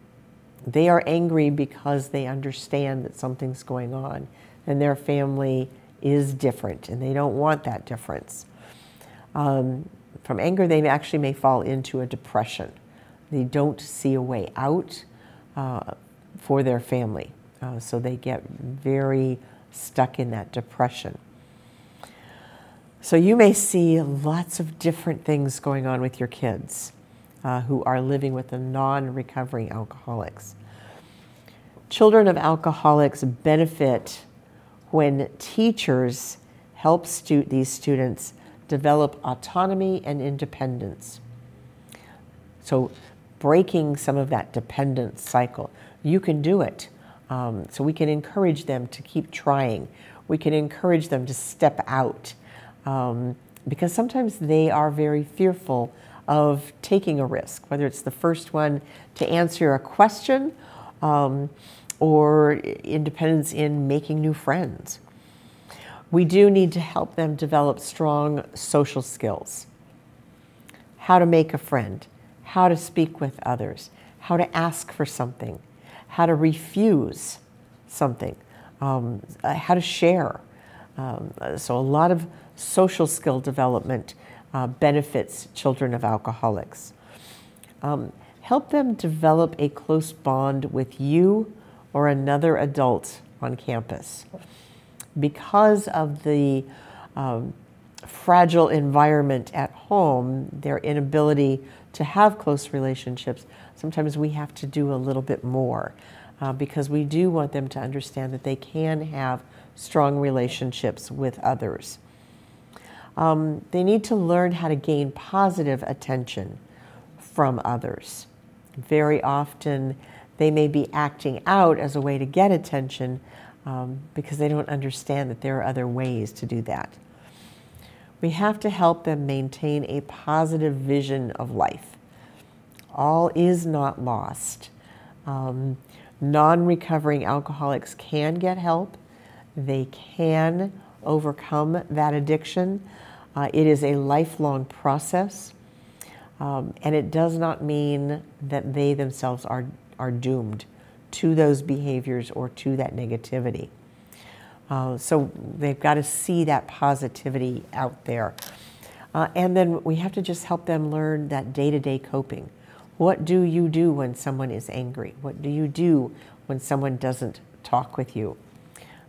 they are angry because they understand that something's going on and their family is different and they don't want that difference. Um, from anger, they actually may fall into a depression. They don't see a way out uh, for their family, uh, so they get very stuck in that depression. So you may see lots of different things going on with your kids uh, who are living with the non recovering alcoholics. Children of alcoholics benefit when teachers help stu- these students develop autonomy and independence. So, breaking some of that dependence cycle. You can do it. Um, so, we can encourage them to keep trying. We can encourage them to step out um, because sometimes they are very fearful of taking a risk, whether it's the first one to answer a question um, or independence in making new friends. We do need to help them develop strong social skills how to make a friend, how to speak with others, how to ask for something, how to refuse something, um, uh, how to share. Um, so, a lot of social skill development uh, benefits children of alcoholics. Um, help them develop a close bond with you or another adult on campus. Because of the um, fragile environment at home, their inability to have close relationships, sometimes we have to do a little bit more uh, because we do want them to understand that they can have strong relationships with others. Um, they need to learn how to gain positive attention from others. Very often, they may be acting out as a way to get attention um, because they don't understand that there are other ways to do that. We have to help them maintain a positive vision of life. All is not lost. Um, non recovering alcoholics can get help, they can overcome that addiction. Uh, it is a lifelong process, um, and it does not mean that they themselves are, are doomed to those behaviors or to that negativity. Uh, so they've got to see that positivity out there. Uh, and then we have to just help them learn that day to day coping. What do you do when someone is angry? What do you do when someone doesn't talk with you?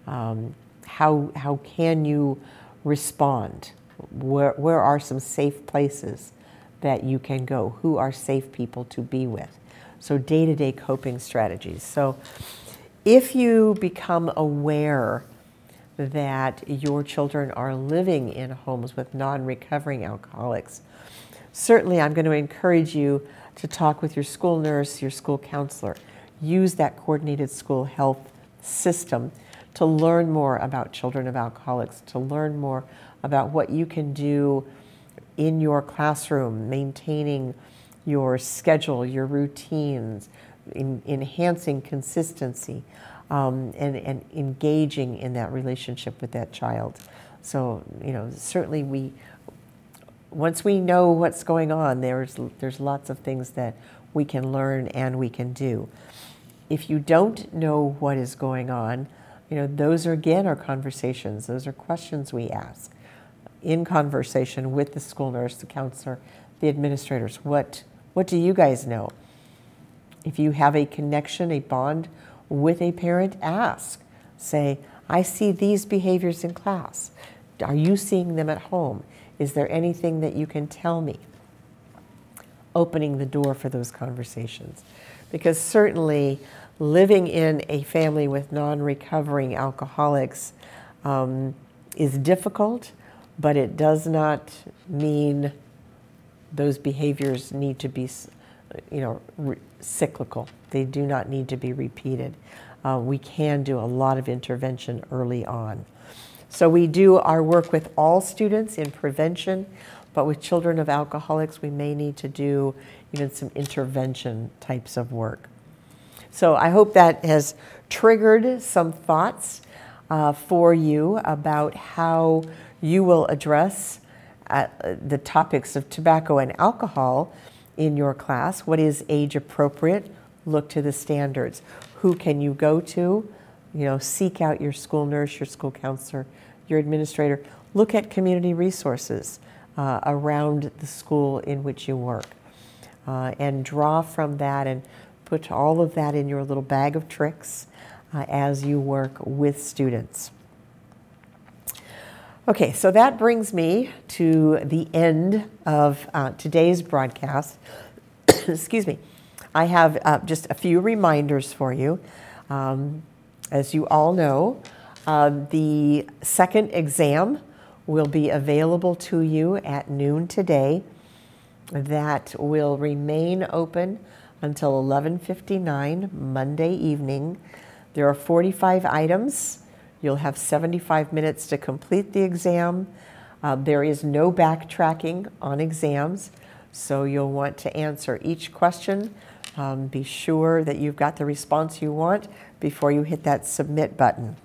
Um, how, how can you respond? Where, where are some safe places that you can go? Who are safe people to be with? So, day to day coping strategies. So, if you become aware that your children are living in homes with non recovering alcoholics, certainly I'm going to encourage you to talk with your school nurse, your school counselor. Use that coordinated school health system to learn more about children of alcoholics, to learn more about what you can do in your classroom, maintaining your schedule, your routines, in, enhancing consistency, um, and, and engaging in that relationship with that child. So, you know, certainly we, once we know what's going on, there's, there's lots of things that we can learn and we can do. If you don't know what is going on, you know, those are again are conversations. Those are questions we ask in conversation with the school nurse, the counselor, the administrators. What, what do you guys know? If you have a connection, a bond with a parent, ask. Say, I see these behaviors in class. Are you seeing them at home? Is there anything that you can tell me? Opening the door for those conversations. Because certainly living in a family with non recovering alcoholics um, is difficult but it does not mean those behaviors need to be, you know, cyclical. They do not need to be repeated. Uh, we can do a lot of intervention early on. So we do our work with all students in prevention, but with children of alcoholics, we may need to do even some intervention types of work. So I hope that has triggered some thoughts uh, for you about how you will address uh, the topics of tobacco and alcohol in your class. What is age appropriate? Look to the standards. Who can you go to? You know, seek out your school nurse, your school counselor, your administrator. Look at community resources uh, around the school in which you work uh, and draw from that and put all of that in your little bag of tricks uh, as you work with students. Okay, so that brings me to the end of uh, today's broadcast. Excuse me. I have uh, just a few reminders for you. Um, as you all know, Uh, the second exam will be available to you at noon today. That will remain open until 11:59 Monday evening. There are 45 items. You'll have 75 minutes to complete the exam. Uh, there is no backtracking on exams, so you'll want to answer each question. Um, be sure that you've got the response you want before you hit that submit button.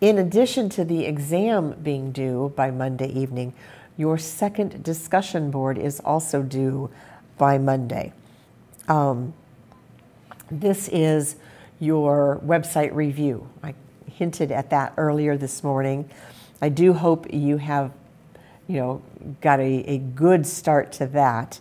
In addition to the exam being due by Monday evening, your second discussion board is also due by Monday. Um, this is your website review. I hinted at that earlier this morning. I do hope you have, you know, got a, a good start to that.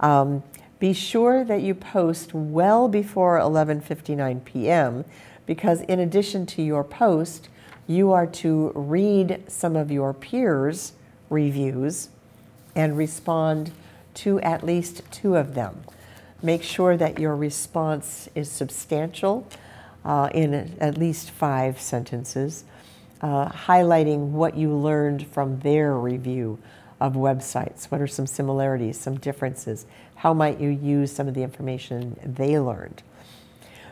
Um, be sure that you post well before 11:59 p.m. because in addition to your post, you are to read some of your peers' reviews and respond to at least two of them. Make sure that your response is substantial uh, in at least five sentences, uh, highlighting what you learned from their review of websites. What are some similarities, some differences? How might you use some of the information they learned?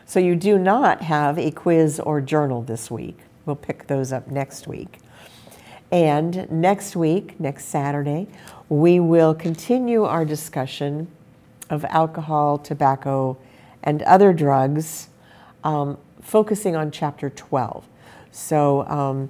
So you do not have a quiz or journal this week. We'll pick those up next week. And next week, next Saturday, we will continue our discussion of alcohol, tobacco, and other drugs, um, focusing on chapter 12. So, um,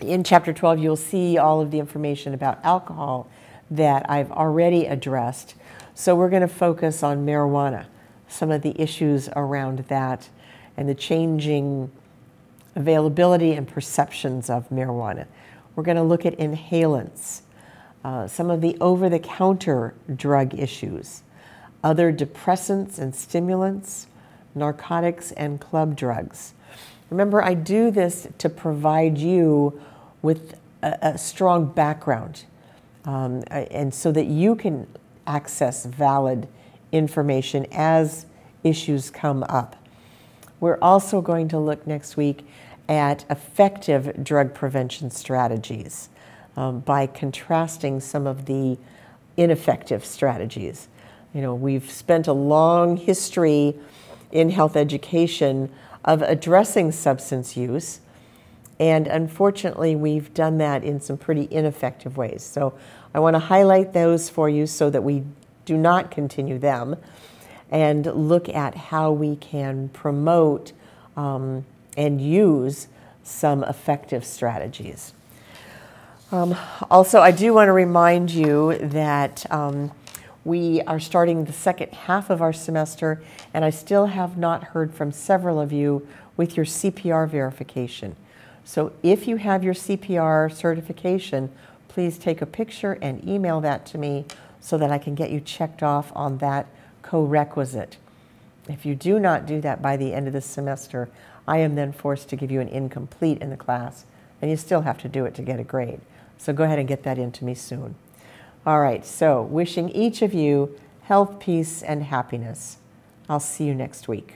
in chapter 12, you'll see all of the information about alcohol that I've already addressed. So, we're going to focus on marijuana, some of the issues around that, and the changing availability and perceptions of marijuana. We're going to look at inhalants, uh, some of the over the counter drug issues, other depressants and stimulants, narcotics, and club drugs. Remember, I do this to provide you with a, a strong background um, and so that you can access valid information as issues come up. We're also going to look next week at effective drug prevention strategies um, by contrasting some of the ineffective strategies. You know, we've spent a long history in health education of addressing substance use, and unfortunately, we've done that in some pretty ineffective ways. So I want to highlight those for you so that we do not continue them and look at how we can promote um, and use some effective strategies. Um, also, I do want to remind you that um, we are starting the second half of our semester, and I still have not heard from several of you with your CPR verification. So if you have your CPR certification, please take a picture and email that to me so that I can get you checked off on that co-requisite. If you do not do that by the end of the semester, I am then forced to give you an incomplete in the class, and you still have to do it to get a grade. So go ahead and get that into me soon. All right, so wishing each of you health, peace, and happiness. I'll see you next week.